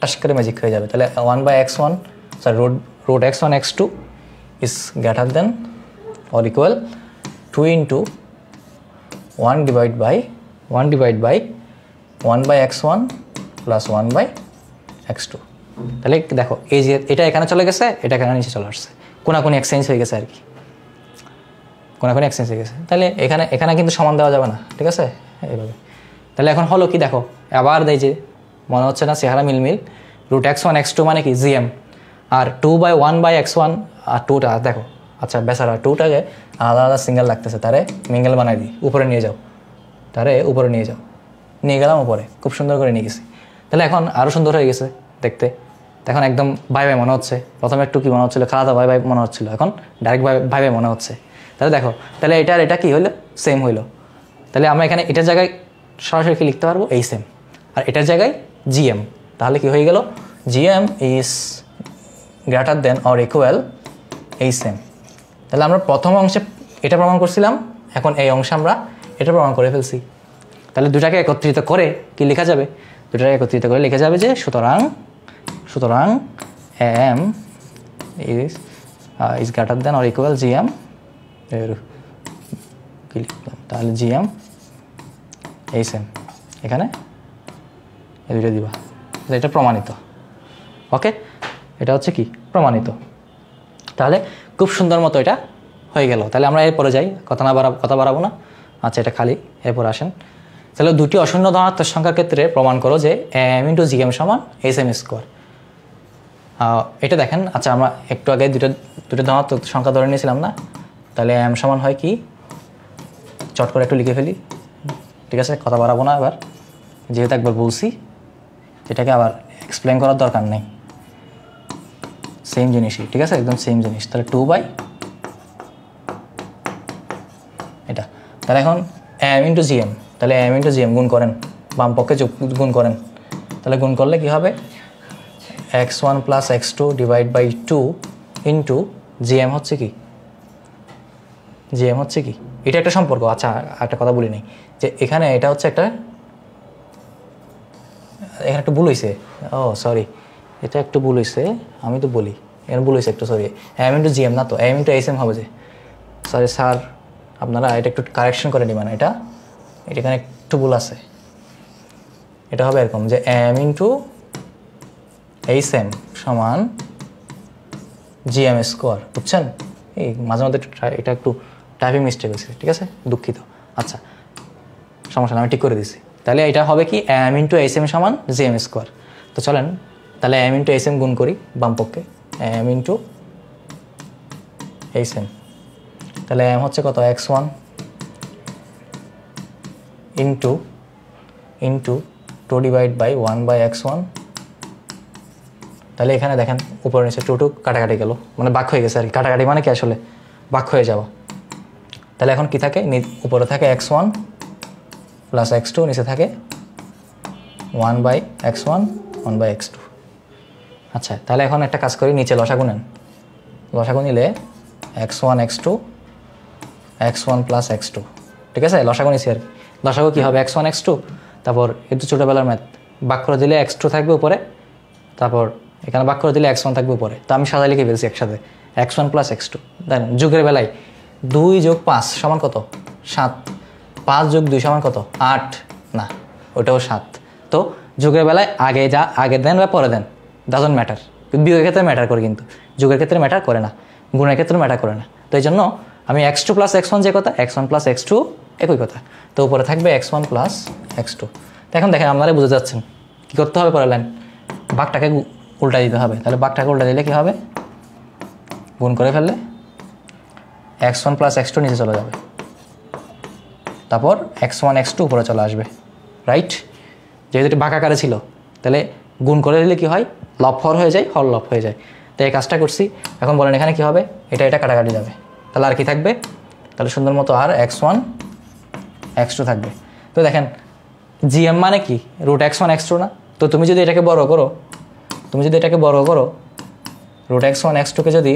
টাস করে ম্যাজিক হয়ে যাবে। তাহলে one by x one sorry root root x one x two is greater than or equal to into one divide by one divide by one by x one plus one by x two তাহলে দেখো, এই যে এটা এখানে চলে গেছে, এটা এখানে নিচে চলে আসছে। কোনাকুনি এক্সচেঞ্জ হয়ে গেছে আর কি। কোনাকুনি এক্সচেঞ্জ হয়ে গেছে। তাহলে এখানে এখানে কিন্তু সমান দেওয়া যাবে না, ঠিক আছে? এইভাবে। তাহলে এখন হলো কি, দেখো, আবার দেয় যে, মনে হচ্ছে না চেহারা মিলমিল। Root x one x two মানে কি GM R two by one by x one আর টুটা দেখো আচ্ছা বেচারা টুটাকে আলাদা আলাদা সিঙ্গেল লাগতেছে তারে মিঙ্গেল বানাই দিই, উপরে নিয়ে যাও। তারে উপরে নিয়ে যাও। নিয়ে গেলাম উপরে খুব সুন্দর করে নিয়ে গেছি। তাহলে এখন আরও সুন্দর হয়ে গেছে দেখতে। এখন একদম ভাই ভাই মনে হচ্ছে। প্রথমে একটু কি মনে হচ্ছিল? খালাদা ভাই ভাই মনে হচ্ছিল। এখন ডাইরেক্ট ভাই ভাই ভাই মনে হচ্ছে। তাহলে দেখো, তাহলে এটা আর এটা কি হইল? সেম হইল। তাহলে আমরা এখানে এটার জায়গায় সরাসরি কি লিখতে পারব? এই সেম আর এটার জায়গায় জিএম তাহলে কি হয়ে গেল? GM is greater than or equal এই সেম তাহলে আমরা প্রথম অংশে এটা প্রমাণ করছিলাম। এখন এই অংশে আমরা এটা প্রমাণ করে ফেলছি। তাহলে দুটাকে একত্রিত করে কি লেখা যাবে? দুটাকে একত্রিত করে লেখা যাবে যে সুতরাং সুতরাং M is is greater than or equal GM কি লিখলাম? তাহলে জিএম এই সেম এখানে এই দুটো দিবা। এটা প্রমাণিত। ওকে এটা হচ্ছে কি? প্রমাণিত। তাহলে খুব সুন্দর মতো এটা হয়ে গেল। তাহলে আমরা এরপরে যাই। কথা না বাড়াবো কথা বাড়াবো না। আচ্ছা এটা খালি। এরপর আসেন। তাহলে দুটি অশূন্য ধনাত্মক সংখ্যার ক্ষেত্রে প্রমাণ করো যে, এম ইন্টু জিএম সমান এস এম স্কোয়ার এটা দেখেন আচ্ছা আমরা একটু আগে দুটো দুটো ধনাত্মক সংখ্যা ধরে নিয়েছিলাম না? তাহলে এম সমান হয় কি? চট করে একটু লিখে ফেলি। ঠিক আছে, কথা বাড়াবো না এবার যেহেতু একবার বলছি, এটাকে আবার এক্সপ্লেন করার দরকার নেই। সেম জিনিসই, ঠিক আছে? একদম সেম জিনিস। তাহলে টু বাই এটা। তাহলে এখন এম ইন্টু জিএম তাহলে এম ইন্টু জিএম গুণ করেন, বাম পক্ষে গুণ করেন। তাহলে গুণ করলে কি হবে? X one plus x two divide by two into GM হচ্ছে কি? জিএম হচ্ছে কি? এটা একটা সম্পর্ক। আচ্ছা একটা কথা বলি নেই যে এখানে এটা হচ্ছে একটা, এখানে একটু ভুল হয়েছে ও সরি এটা একটু ভুল হয়েছে আমি তো বলি। এখানে ভুল হয়েছে একটু সরি এম ইন্টু জিএম না তো? এম ইন্টু এস এম হবে যে। সরি স্যার আপনারা এটা একটু কারেকশন করে নেবেন। এটা এটা এখানে একটু ভুল আছে। এটা হবে এরকম যে এম ইন্টু এইচ এম সমান জিএম স্কোয়ার বুঝছেন? এই মাঝে মধ্যে এটা একটু টাইপিং মিস্টেক হয়েছে, ঠিক আছে? দুঃখিত। আচ্ছা সমস্যা আমি ঠিক করে দিছি তাহলে এটা হবে কি এম ইন্টু এইচ এম সমান জিএম স্কোয়ার তো চলেন, তাহলে এম ইন্টু এইচ এম গুণ করি বামপক্ষে এম ইন্টু এইচ এম তাহলে এম হচ্ছে কত? X one into into two divide by one by x one তাহলে এখানে দেখেন উপরে নিচে টু টু কাটাকাটি গেল। মানে বাক হয়ে গেছে আর কি। কাটাকাটি মানে কি আসলে? বাক হয়ে যাওয়া। তাহলে এখন কি থাকে? উপরে থাকে x one plus x two নিচে থাকে one by x one one by x two আচ্ছা তাহলে এখন একটা কাজ করি, নিচে লসাগু নেন। লসাগু নিলে x one x two x one plus x two ঠিক আছে? লসাগু নিচ্ছি আর কি। লসাগু কী হবে? এক্স ওয়ান এক্স টু তারপর একটু ছোটোবেলার ম্যাথ বাক করে দিলে এক্স টু থাকবে উপরে, তারপর এখানে বাক করে দিলে এক্স ওয়ান থাকবে উপরে। তো আমি সাদা লিখে ফেলছি একসাথে। X one plus x two দেন, যুগের বেলায় দুই যোগ পাঁচ সমান কত? সাত। পাঁচ যোগ দুই সমান কত? আট। না, ওটাও সাত। তো যুগের বেলায় আগে যা আগে দেন বা পরে দেন ডাজন্ট ম্যাটার বিয়োগের ক্ষেত্রে ম্যাটার করে কিন্তু। যুগের ক্ষেত্রে ম্যাটার করে না। গুণের ক্ষেত্রে ম্যাটার করে না। তো এই জন্য আমি x two plus x one যে কথা x one plus x two একই কথা। তো উপরে থাকবে x one plus x two এখন দেখেন আপনারা বুঝে যাচ্ছেন কী করতে হবে পরে লাইন বাঘটাকে উল্টা দিতে হবে। তাহলে বাঘটাকে উল্টা দিলে কী হবে? গুণ করে ফেললে x one plus x two নিচে চলে যাবে। তারপর এক্স ওয়ান এক্স টু উপরে চলে আসবে। রাইট যেহেতু এটি বাঁকাকারে ছিল, তাহলে গুণ করে দিলে কি হয়? লব হর হয়ে যায় হর লব হয়ে যায়। তো এই কাজটা করছি। এখন বলেন এখানে কি হবে? এটা এটা কাটাকাটি যাবে। তাহলে আর কি থাকবে? তাহলে সুন্দর মতো আর এক্স ওয়ান এক্স টু থাকবে। তো দেখেন জিএম মানে কি? Root x one x two না? তো তুমি যদি এটাকে বড় করো, তুমি যদি এটাকে বড় করো রুট এক্স ওয়ান এক্স টুকে যদি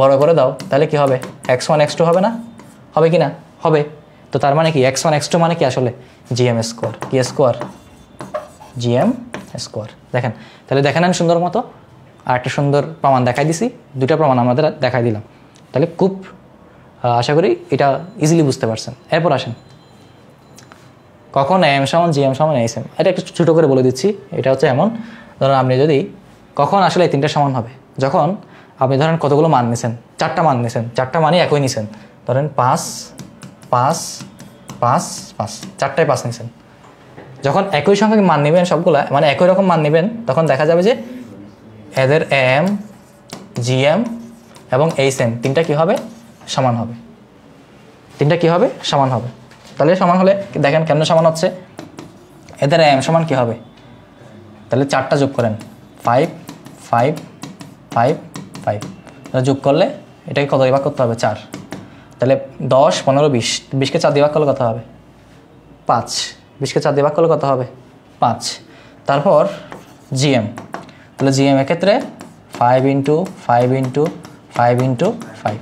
বড় করে দাও, তাহলে কি হবে? এক্স ওয়ান এক্স টু হবে না? হবে কি না? হবে। তো তার মানে কি? এক্স ওয়ান এক্স টু মানে কি আসলে? জিএম স্কোয়ার কি স্কোয়ার জিএম স্কোয়ার দেখেন, তাহলে দেখে নেন সুন্দর মতো। আর একটা সুন্দর প্রমাণ দেখাই দিছি। দুটা প্রমাণ আমাদের দেখাই দিলাম। তাহলে খুব আশা করি এটা ইজিলি বুঝতে পারছেন। এরপর আসেন। কখন এম সমান, জি এম সমান এইচ এম। এটা একটু ছোটো করে বলে দিচ্ছি। এটা হচ্ছে এমন, ধরুন আপনি যদি কখন আসলে এই তিনটা সমান হবে? যখন আপনি ধরেন কতগুলো মান নিছেন? চারটা মান নিছেন। চারটা মানই একই নিছেন। ধরেন পাঁচ পাঁচ পাঁচ পাঁচ। চারটায় পাঁচ নিছেন। যখন একই সংখ্যক মান নেবেন সবগুলা মানে একই রকম মান নেবেন, তখন দেখা যাবে যে এদের এম জিএম এবং এইচ এম তিনটা কী হবে? সমান হবে। তিনটা কী হবে? সমান হবে। তাহলে সমান হলে দেখেন কেন সমান হচ্ছে। এদের এম সমান কী হবে? তাহলে চারটা যোগ করেন। ফাইভ ফাইভ ফাইভ ফাইভ যোগ করলে এটাকে কত বিভাগ করতে হবে? চার। তাহলে দশ, পনেরো, বিশ। বিশকে চার বিভাগ করলে কত হবে? পাঁচ। বিশকে চার দিয়ে ভাগ করলে কত হবে? পাঁচ। তারপর জিএম তাহলে জিএম এক্ষেত্রে five into five into five into five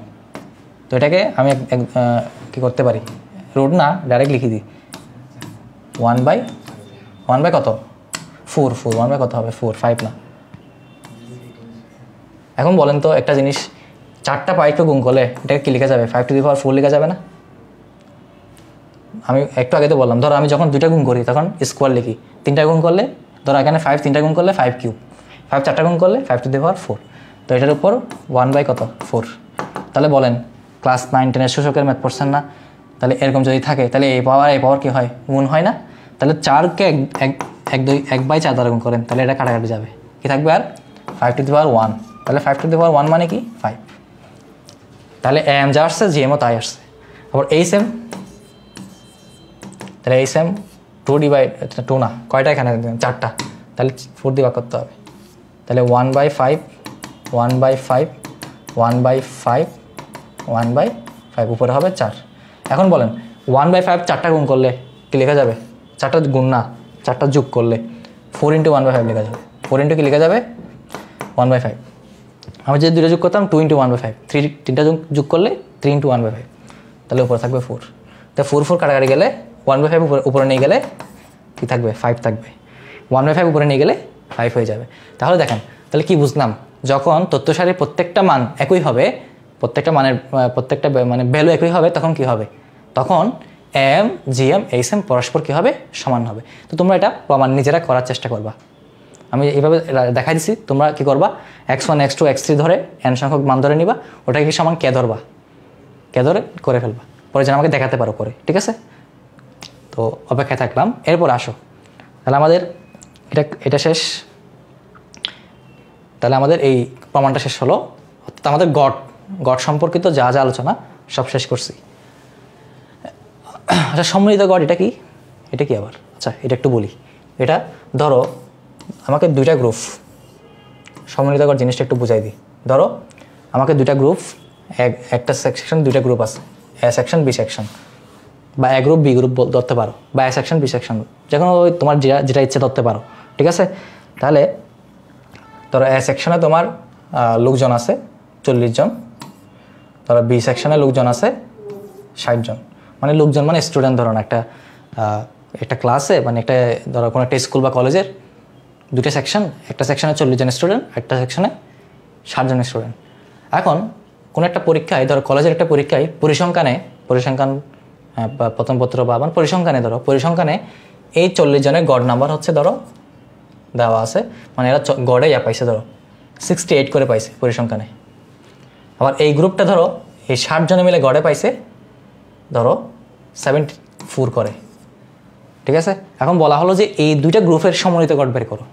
তো এটাকে আমি কি করতে পারি? রোড না ডাইরেক্ট লিখে দিই। ওয়ান বাই ওয়ান বাই কত? ফোর ফোর ওয়ান বাই কত হবে? ফোর ফাইভ না। এখন বলেন তো একটা জিনিস, চারটা পাইকে গুণ করলে এটাকে কি লেখা যাবে? Five to the power four লেখা যাবে না? আমি একটু আগে তো বললাম, ধরো আমি যখন দুইটা গুণ করি, তখন স্কোয়ার লিখি। তিনটা গুণ করলে, ধরো এখানে ফাইভ তিনটা গুণ করলে ফাইভ কিউব ফাইভ চারটা গুণ করলে five to the power four তো এটার উপর ওয়ান বাই কত? ফোর তাহলে বলেন ক্লাস নাইন, টেনের সূচকের ম্যাথ পড়ছেন না, তাহলে এরকম যদি থাকে, তাহলে এই পাওয়ার এই পাওয়ার কি হয়? গুণ হয় না? তাহলে চারকে এক এক দুই, এক বাই চার দ্বারা গুণ করেন, তাহলে এটা কাটাকাটি যাবে। কি থাকবে আর? Five to the power one তাহলে five to the power one মানে কি? ফাইভ তাহলে এম যা আসছে জিএমও তাই আসছে। আবার এই সেম তাহলে এই সেম টু ডিভাইড টু না, কয়টা এখানে? চারটা। তাহলে ফোর ভাগ করতে হবে। তাহলে one by five one by five one by five one by five, উপরে হবে চার। এখন বলেন, ওয়ান বাই ফাইভ চারটা গুণ করলে কি লেখা যাবে? চারটা গুণ না, চারটা যোগ করলে four into one by five লেখা যাবে। ফোর ইন্টু কি লেখা যাবে? One by five. আমি যদি দুটো যোগ করতাম, two into one by five. Three, তিনটা যোগ করলে three into one by five. তাহলে উপরে থাকবে ফোর। তো ফোর ফোর কাটাকাটি গেলে ওয়ান বাই ফাইভ উপরে উপরে নিয়ে গেলে কী থাকবে? ফাইভ থাকবে। ওয়ান বাই ফাইভ উপরে নিয়ে গেলে ফাইভ হয়ে যাবে। তাহলে দেখেন, তাহলে কি বুঝলাম? যখন তথ্য সারির প্রত্যেকটা মান একই হবে প্রত্যেকটা মানের প্রত্যেকটা মানে ভ্যালু একই হবে, তখন কি হবে? তখন M G M H M পরস্পর কী হবে? সমান হবে। তো তোমরা এটা প্রমাণ নিজেরা করার চেষ্টা করবা। আমি এইভাবে দেখাই দিছি, তোমরা কি করবা? X one x two x three ধরে এন সংখ্যক মান ধরে নিবা, ওটাকে কি সমান কে ধরবা? কে ধরে করে ফেলবা। পরে যেন আমাকে দেখাতে পারো করে ঠিক আছে? তো অপেক্ষায় থাকলাম। এরপর আসো। তাহলে আমাদের এটা এটা শেষ। তাহলে আমাদের এই প্রমাণটা শেষ হলো। অর্থাৎ আমাদের গড গড সম্পর্কিত যা যা আলোচনা, সব শেষ করছি। আচ্ছা সম্মিলিত গড এটা কি? এটা কি আবার? আচ্ছা এটা একটু বলি। এটা ধরো, আমাকে দুইটা গ্রুপ সম্মিলিত গড় জিনিসটা একটু বুঝাই দিই। ধরো, আমাকে দুইটা গ্রুপ এক, একটা সেকশন দুইটা গ্রুপ আছে। এ সেকশন বি সেকশন বা এ গ্রুপ বি গ্রুপ ধরতে পারো। বা এ সেকশন বি সেকশন যে কোনো ওই তোমার যেটা যেটা ইচ্ছে ধরতে পারো। ঠিক আছে? তাহলে, ধরো এ সেকশনে তোমার লোকজন আছে, চল্লিশ জন। ধরো বি সেকশনে লোকজন আছে ষাট জন মানে লোকজন মানে স্টুডেন্ট ধরো না, একটা একটা ক্লাসে মানে একটা, ধরো কোনো একটা স্কুল বা কলেজের দুটো সেকশন একটা সেকশনে চল্লিশ জন স্টুডেন্ট একটা সেকশনে ষাট জন স্টুডেন্ট এখন কোনো একটা পরীক্ষায়, ধরো কলেজের একটা পরীক্ষায় পরিসংখ্যানে, পরিসংখ্যান প্রথম পত্র বা মানে পরিসংখ্যানে ধরো, পরিসংখ্যানে এই চল্লিশ জনের গড় নাম্বার হচ্ছে ধরো, দেওয়া আছে। মানে এরা গড়ে ইয়া পাইছে ধরো সিক্সটি এইট করে পাইছে পরিসংখ্যানে। আবার এই গ্রুপটা ধরো, এই ষাট জনে মিলে গড়ে পাইছে, ধরো সেভেন্টি ফোর করে। ঠিক আছে? এখন বলা হলো যে এই দুইটা গ্রুপের সম্মিলিত গড় বের করো।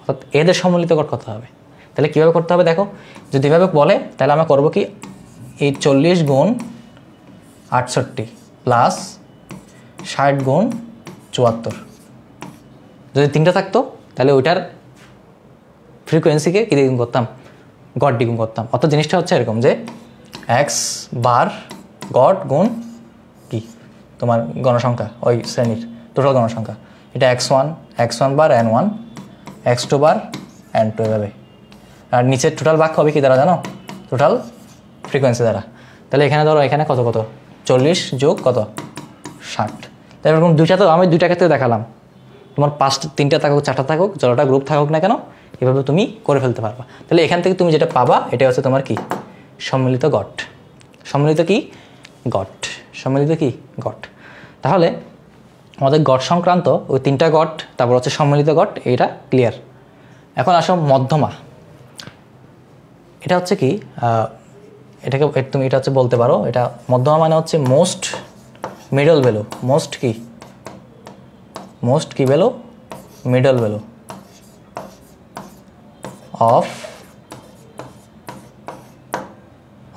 অর্থাৎ এদের সম্মিলিত গড় করতে হবে? তাহলে কীভাবে করতে হবে? দেখো, যদি এভাবে বলে, তাহলে আমরা করব কি? এই চল্লিশ গুণ আটষট্টি প্লাস ষাট গুণ চুয়াত্তর। যদি তিনটা থাকতো, তাহলে ওইটার ফ্রিকোয়েন্সিকে কী করতাম? গড দিয়ে গুণ করতাম। অর্থাৎ জিনিসটা হচ্ছে এরকম যে এক্স বার গড গুণ কি? তোমার গণসংখ্যা, ওই শ্রেণির টোটাল গণসংখ্যা। এটা এক্স ওয়ান এক্স ওয়ান বার এন ওয়ান এক্স টু বার এন টু এভাবে। আর নিচের টোটাল বাক্য হবে কি দ্বারা জানো? টোটাল ফ্রিকোয়েন্সি দ্বারা। তাহলে এখানে ধরো, এখানে কত কত? চল্লিশ যোগ কত? ষাট। তাই এরকম দুইটা তো আমি দুইটা ক্ষেত্রে দেখালাম। তোমার পাঁচটা, তিনটা থাকুক, চারটা থাকুক, যতটা গ্রুপ থাকুক না কেন এভাবে তুমি করে ফেলতে পারবা। তাহলে এখান থেকে তুমি যেটা পাবা এটা হচ্ছে তোমার কি? সম্মিলিত গট। সম্মিলিত কি? গট। সম্মিলিত কি? গট। তাহলে আমাদের গট সংক্রান্ত ওই তিনটা গট, তারপর হচ্ছে সম্মিলিত গট এটা ক্লিয়ার এখন আসো মধ্যমা। এটা হচ্ছে কি? এটাকে তুমি এটা হচ্ছে বলতে পারো, এটা মধ্যমা মানে হচ্ছে মোস্ট মিডল ভ্যালু মোস্ট কি? মোস্ট কি value middle value of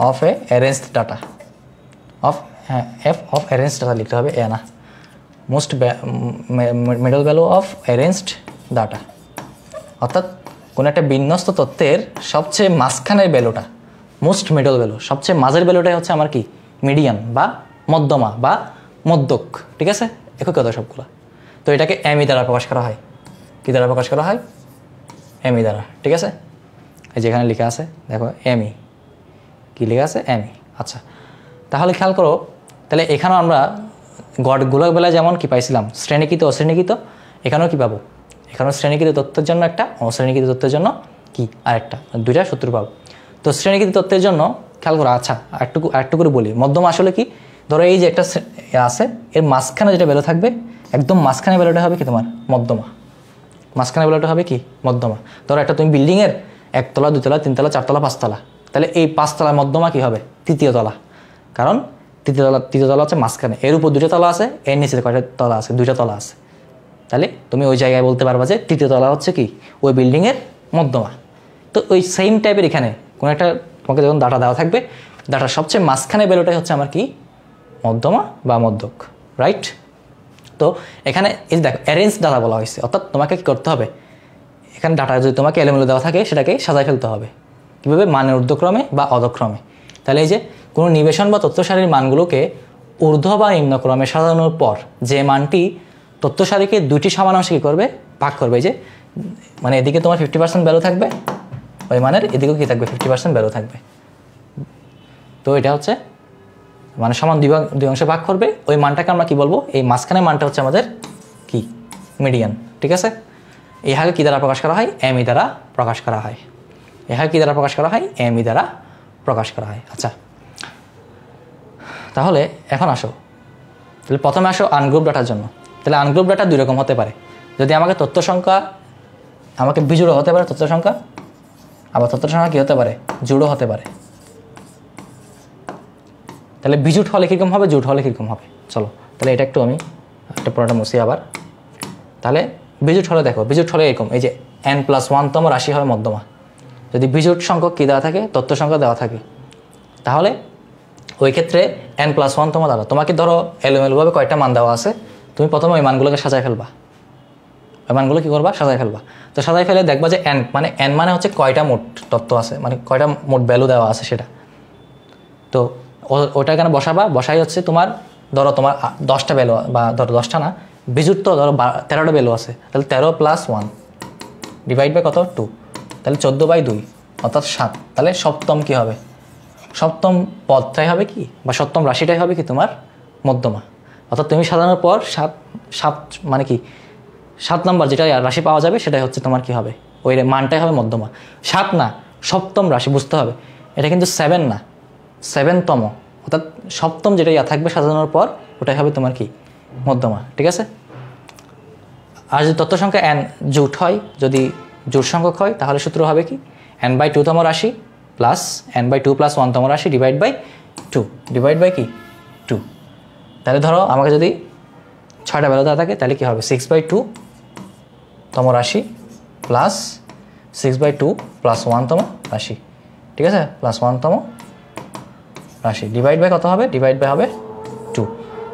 of a arranged data of হ্যাঁ এফ অফ অ্যারেঞ্জ ডাটা লিখতে হবে, এ না। Most middle value of arranged data অর্থাৎ কোনো একটা বিন্যস্ত তথ্যের সবচেয়ে মাঝখানের ভ্যালুটা মোস্ট মিডল ভ্যালু সবচেয়ে মাঝের ভ্যালুটাই হচ্ছে আমার কি? মিডিয়ান বা মধ্যমা বা মধ্যক, ঠিক আছে? একই কথা সবগুলো। তো এটাকে এমি দ্বারা প্রকাশ করা হয়। কী দ্বারা প্রকাশ করা হয়? এমি দ্বারা ঠিক আছে? এই যেখানে লেখা আছে, দেখো এমি কি লেখা আছে? এমি আচ্ছা। তাহলে খেয়াল করো, তাহলে এখানেও আমরা গডগুলোর বেলায় যেমন কি পাইছিলাম, শ্রেণীকৃত, অশ্রেণীকৃত, এখানেও কি পাবো? এখানেও শ্রেণীকৃত তথ্যের জন্য একটা অশ্রেণীকৃত তথ্যের জন্য কি? আরেকটা, দুইটা সূত্র পাবো। তো শ্রেণীকৃত তথ্যের জন্য খেয়াল করো আচ্ছা আরেকটু আরেকটু করে বলি। মধ্যম আসলে কি? ধরো এই যে একটা আছে, এর মাঝখানে যেটা বেরো থাকবে, একদম মাঝখানে বেরোটা হবে কি তোমার? মধ্যমা। মাঝখানে বেলাটা হবে কি? মধ্যমা। ধরো একটা তুমি বিল্ডিংয়ের একতলা, দুতলা, তিনতলা, চারতলা, পাঁচতলা। তাহলে এই পাঁচতলা মধ্যমা কি হবে? তৃতীয় তলা। কারণ তৃতীয় তলা তৃতীয় তলা হচ্ছে মাঝখানে। এর উপর দুটো তলা আছে, এর নিচে কয়টা তলা আছে? দুইটা তলা আছে। তাহলে তুমি ওই জায়গায় বলতে পারবা যে তৃতীয় তলা হচ্ছে কি? ওই বিল্ডিংয়ের মধ্যমা। তো ওই সেম টাইপের এখানে কোনো একটা তোমাকে যখন ডাটা দেওয়া থাকবে ডাটার সবচেয়ে মাঝখানে বেরোটাই হচ্ছে আমার কি? মধ্যমা বা মধ্যক। রাইট তো এখানে এই দেখো অ্যারেঞ্জ ডাটা বলা হয়েছে, অর্থাৎ তোমাকে কি করতে হবে? এখানে ডাটা যদি তোমাকে এলোমেলো দেওয়া থাকে, সেটাকে সাজায় ফেলতে হবে। কীভাবে? মানের ঊর্ধ্বক্রমে বা অধক্রমে। তাহলে এই যে কোনো নিবেশন বা তথ্য সারির মানগুলোকে ঊর্ধ্ব বা নিম্নক্রমে সাজানোর পর যে মানটি তথ্য সারিকে দুটি সমান অংশে কী করবে? ভাগ করবে। যে মানে এদিকে তোমার ফিফটি পার্সেন্ট ভ্যালু থাকবে, ওই মানের এদিকেও কী থাকবে? ফিফটি পার্সেন্ট ভ্যালু থাকবে। তো এটা হচ্ছে মানে সমান দুই ভাগ দুই অংশে ভাগ করবে, ওই মানটাকে আমরা কি বলব? এই মাঝখানে মানটা হচ্ছে আমাদের কি? মিডিয়ান ঠিক আছে? এই হাকে কী দ্বারা প্রকাশ করা হয়? এমই দ্বারা প্রকাশ করা হয়। এই হাকে কী দ্বারা প্রকাশ করা হয়? এমই দ্বারা প্রকাশ করা হয়। আচ্ছা। তাহলে এখন আসো। তাহলে প্রথমে আসো আনগ্রুপ ডাটার জন্য। তাহলে আনগ্রুপ ডাটা দুই রকম হতে পারে। যদি আমাকে তথ্য সংখ্যা, আমাকে বিজুড়ো হতে পারে তথ্য সংখ্যা, আবার তথ্য সংখ্যা কী হতে পারে? জুড়ো হতে পারে। তাহলে বিজুট হলে কীরকম হবে? জুট হলে কীরকম হবে? চলো, তাহলে এটা একটু আমি একটা পুরোটা মুছি আবার। তাহলে বিজুট হলে দেখো, বিজুট হলে এরকম, এই যে এন প্লাস ওয়ানতম রাশি হবে মধ্যমা। যদি বিজুট সংখ্যক কী দেওয়া থাকে? তথ্য সংখ্যা দেওয়া থাকে। তাহলে ওই ক্ষেত্রে এন প্লাস ওয়ানতম দাঁড়া তোমাকে ধরো এলোমেলোভাবে কয়েকটা মান দেওয়া আছে, তুমি প্রথমে ওই মানগুলোকে সাজায় ফেলবা। ওই মানগুলো কী করবা? সাজায় ফেলবা। তো সাজায় ফেলে দেখবা যে এন মানে এন মানে হচ্ছে কয়টা মোট তত্ত্ব আছে মানে কয়টা মোট ভ্যালু দেওয়া আছে সেটা। তো ওটা এখানে বসাবা? বসাই হচ্ছে তোমার, ধরো তোমার দশটা বেলো বা ধরো দশটা না বিজুর তো ধরো তেরোটা বেলো আছে, তাহলে তেরো প্লাস ওয়ান ডিভাইড বাই কত? টু তাহলে চোদ্দ বাই দুই, অর্থাৎ সাত। তাহলে সপ্তম কি হবে? সপ্তম পদটাই হবে কি? বা সপ্তম রাশিটাই হবে কি তোমার? মধ্যমা। অর্থাৎ তুমি সাজানোর পর সাত সাত মানে কি? সাত নম্বর যেটা রাশি পাওয়া যাবে, সেটাই হচ্ছে তোমার কি হবে? ওই মানটাই হবে মধ্যমা। সাত না, সপ্তম রাশি, বুঝতে হবে। এটা কিন্তু সেভেন না। সেভেনতম, অর্থাৎ সপ্তম যেটা ইয়া থাকবে সাজানোর পর, ওটাই হবে তোমার কি? মধ্যমা, ঠিক আছে? আর যদি তত্ত্ব সংখ্যা এন জুট হয়, যদি জুট সংখ্যক হয়, তাহলে সূত্র হবে কি? এন বাই টুতম রাশি plus n by two plus ওয়ানতম রাশি divide by two divide by কি? টু তাহলে ধরো আমাকে যদি ছয়টা বেলা দেওয়া থাকে, তাহলে কী হবে? সিক্স বাই টু তম রাশি plus six by two plus ওয়ানতম রাশি। ঠিক আছে? প্লাস ওয়ানতম রাশি। ডিভাইড বাই কত হবে? ডিভাইড বাই হবে টু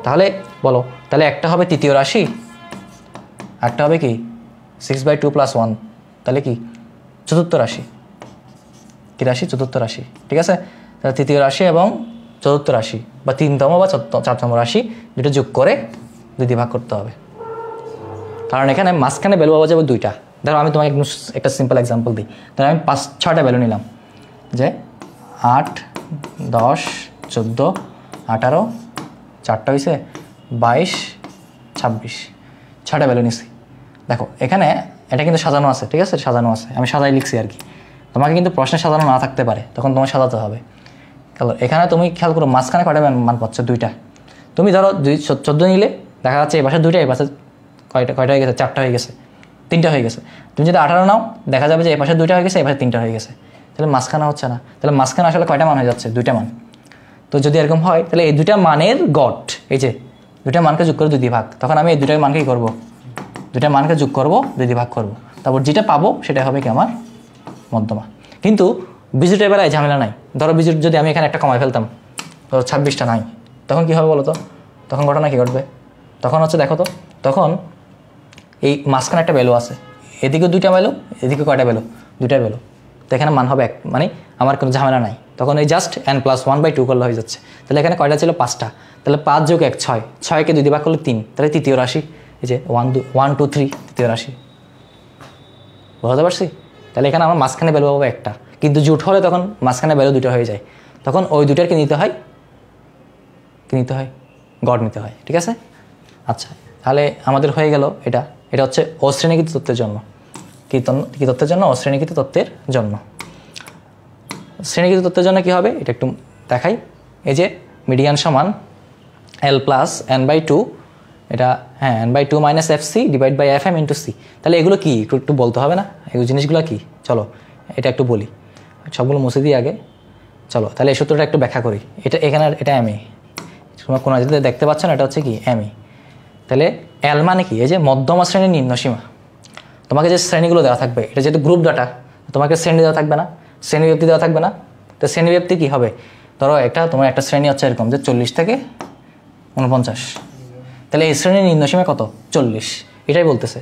তাহলে বলো, তাহলে একটা হবে তৃতীয় রাশি, একটা হবে কি? Six by two plus one তাহলে কি? চতুর্থ রাশি। কি রাশি? চতুর্থ রাশি। ঠিক আছে? তাহলে তৃতীয় রাশি এবং চতুর্থ রাশি, বা তিনতম বা চারতম রাশি, দুটো যোগ করে দুই ভাগ করতে হবে। কারণ এখানে মাঝখানে ভ্যালু পাওয়া যাবে দুইটা। ধরো আমি তোমাকে একটু সিম্পল এক্সাম্পল দিই। ধরো আমি পাঁচ, ছয়টা ভ্যালু নিলাম, যে আট দশ, চোদ্দ, আঠারো, চারটা হয়েছে বাইশ, ছাব্বিশ। ছয়টা ভ্যালু নিছি। দেখো, এখানে এটা কিন্তু সাজানো আছে, ঠিক আছে? সাজানো আছে। আমি সাজাই লিখছি আর কি। তোমাকে কিন্তু প্রশ্নে সাজানো না থাকতে পারে, তখন তোমার সাজাতে হবে। এখানে তুমি খেয়াল করো, মাঝখানে কয়টা মান- পাচ্ছ? দুইটা। তুমি ধরো দুই চোদ্দ নিলে, দেখা যাচ্ছে এই পাশে দুইটা, এই পাশে কয়টা কয়টা হয়ে গেছে? চারটা হয়ে গেছে। তিনটা হয়ে গেছে। তুমি যদি আঠারো নাও, দেখা যাবে যে এই পাশে দুইটা হয়ে গেছে, এই পাশে তিনটা হয়ে গেছে। তাহলে মাঝখানে হচ্ছে না। তাহলে মাঝখানে আসলে কয়টা মান হয়ে যাচ্ছে? দুইটা মান। তো যদি এরকম হয়, তাহলে এই দুইটা মানের গট এই যে দুইটা মানকে যোগ করে দুই ভাগ। তখন আমি এই দুইটা মানকে কী করব? দুইটা মানকে যোগ করব, দুই ভাগ করব। তারপর যেটা পাবো, সেটা হবে কি আমার মধ্যমা। কিন্তু বিজুটের বেলায় ঝামেলা নাই। ধরো বিজুট যদি আমি এখানে একটা কমায় ফেলতাম, ধরো ছাব্বিশটা নাই, তখন কী হবে বলো তো? তখন ঘটনা কী ঘটবে? তখন হচ্ছে দেখো তো, তখন এই মাঝখানে একটা ভ্যালু আছে। এদিকে দুইটা ভ্যালু এদিকে কয়টা ভ্যালু দুইটা ভ্যালু তো এখানে মান হবে এক মানে আমার কোনো ঝামেলা নাই। তখন এই just n plus one by two করলে হয়ে যাচ্ছে। তাহলে এখানে কয়টা ছিল? পাঁচটা। তাহলে পাঁচ যোগ এক, ছয়। ছয়কে দুই ভাগ করলে তিন। তাহলে তৃতীয় রাশি, এই যে ওয়ান দু ওয়ান টু থ্রি তৃতীয় রাশি। বুঝতে পারছি? তাহলে এখানে আমার মাঝখানে ভ্যালু পাবো একটা। কিন্তু জুট হলে তখন মাঝখানে ভ্যালু দুটো হয়ে যায়। তখন ওই দুটার কি নিতে হয়? কি নিতে হয়? গড় নিতে হয়। ঠিক আছে? আচ্ছা তাহলে আমাদের হয়ে গেল এটা। এটা হচ্ছে অশ্রেণীকৃত তত্ত্বের জন্য কি তত্ত্বের জন্য অশ্রেণীকৃত তত্ত্বের জন্য? শ্রেণীকৃত তত্ত্বের জন্য কি হবে? এটা একটু দেখাই। এই যে মিডিয়ান সমান l plus n by two এটা হ্যাঁ n by two minus f c divide by f m into c তাহলে এগুলো কি? একটু একটু বলতে হবে না? এই জিনিসগুলো কী? চলো, এটা একটু বলি। সবগুলো মুছে দিই আগে। চলো, তাহলে এই সূত্রটা একটু ব্যাখ্যা করি। এটা এখানে এটা এম এ তোমরা কোনো দেখতে পাচ্ছ না, এটা হচ্ছে কি এম এ তাহলে এল মানে কি? এই যে মধ্যমা শ্রেণির নিম্ন সীমা তোমাকে যে শ্রেণীগুলো দেওয়া থাকবে, এটা যেহেতু গ্রুপ ডাটা তোমাকে শ্রেণি দেওয়া থাকবে না, শ্রেণি ব্যক্তি দেওয়া থাকবে না। তো শ্রেণি ব্যক্তি কী হবে? ধরো একটা, তোমার একটা শ্রেণি হচ্ছে এরকম যে চল্লিশ থেকে উনপঞ্চাশ। তাহলে এই শ্রেণির নিম্ন সীমা কত? চল্লিশ। এটাই বলতেছে।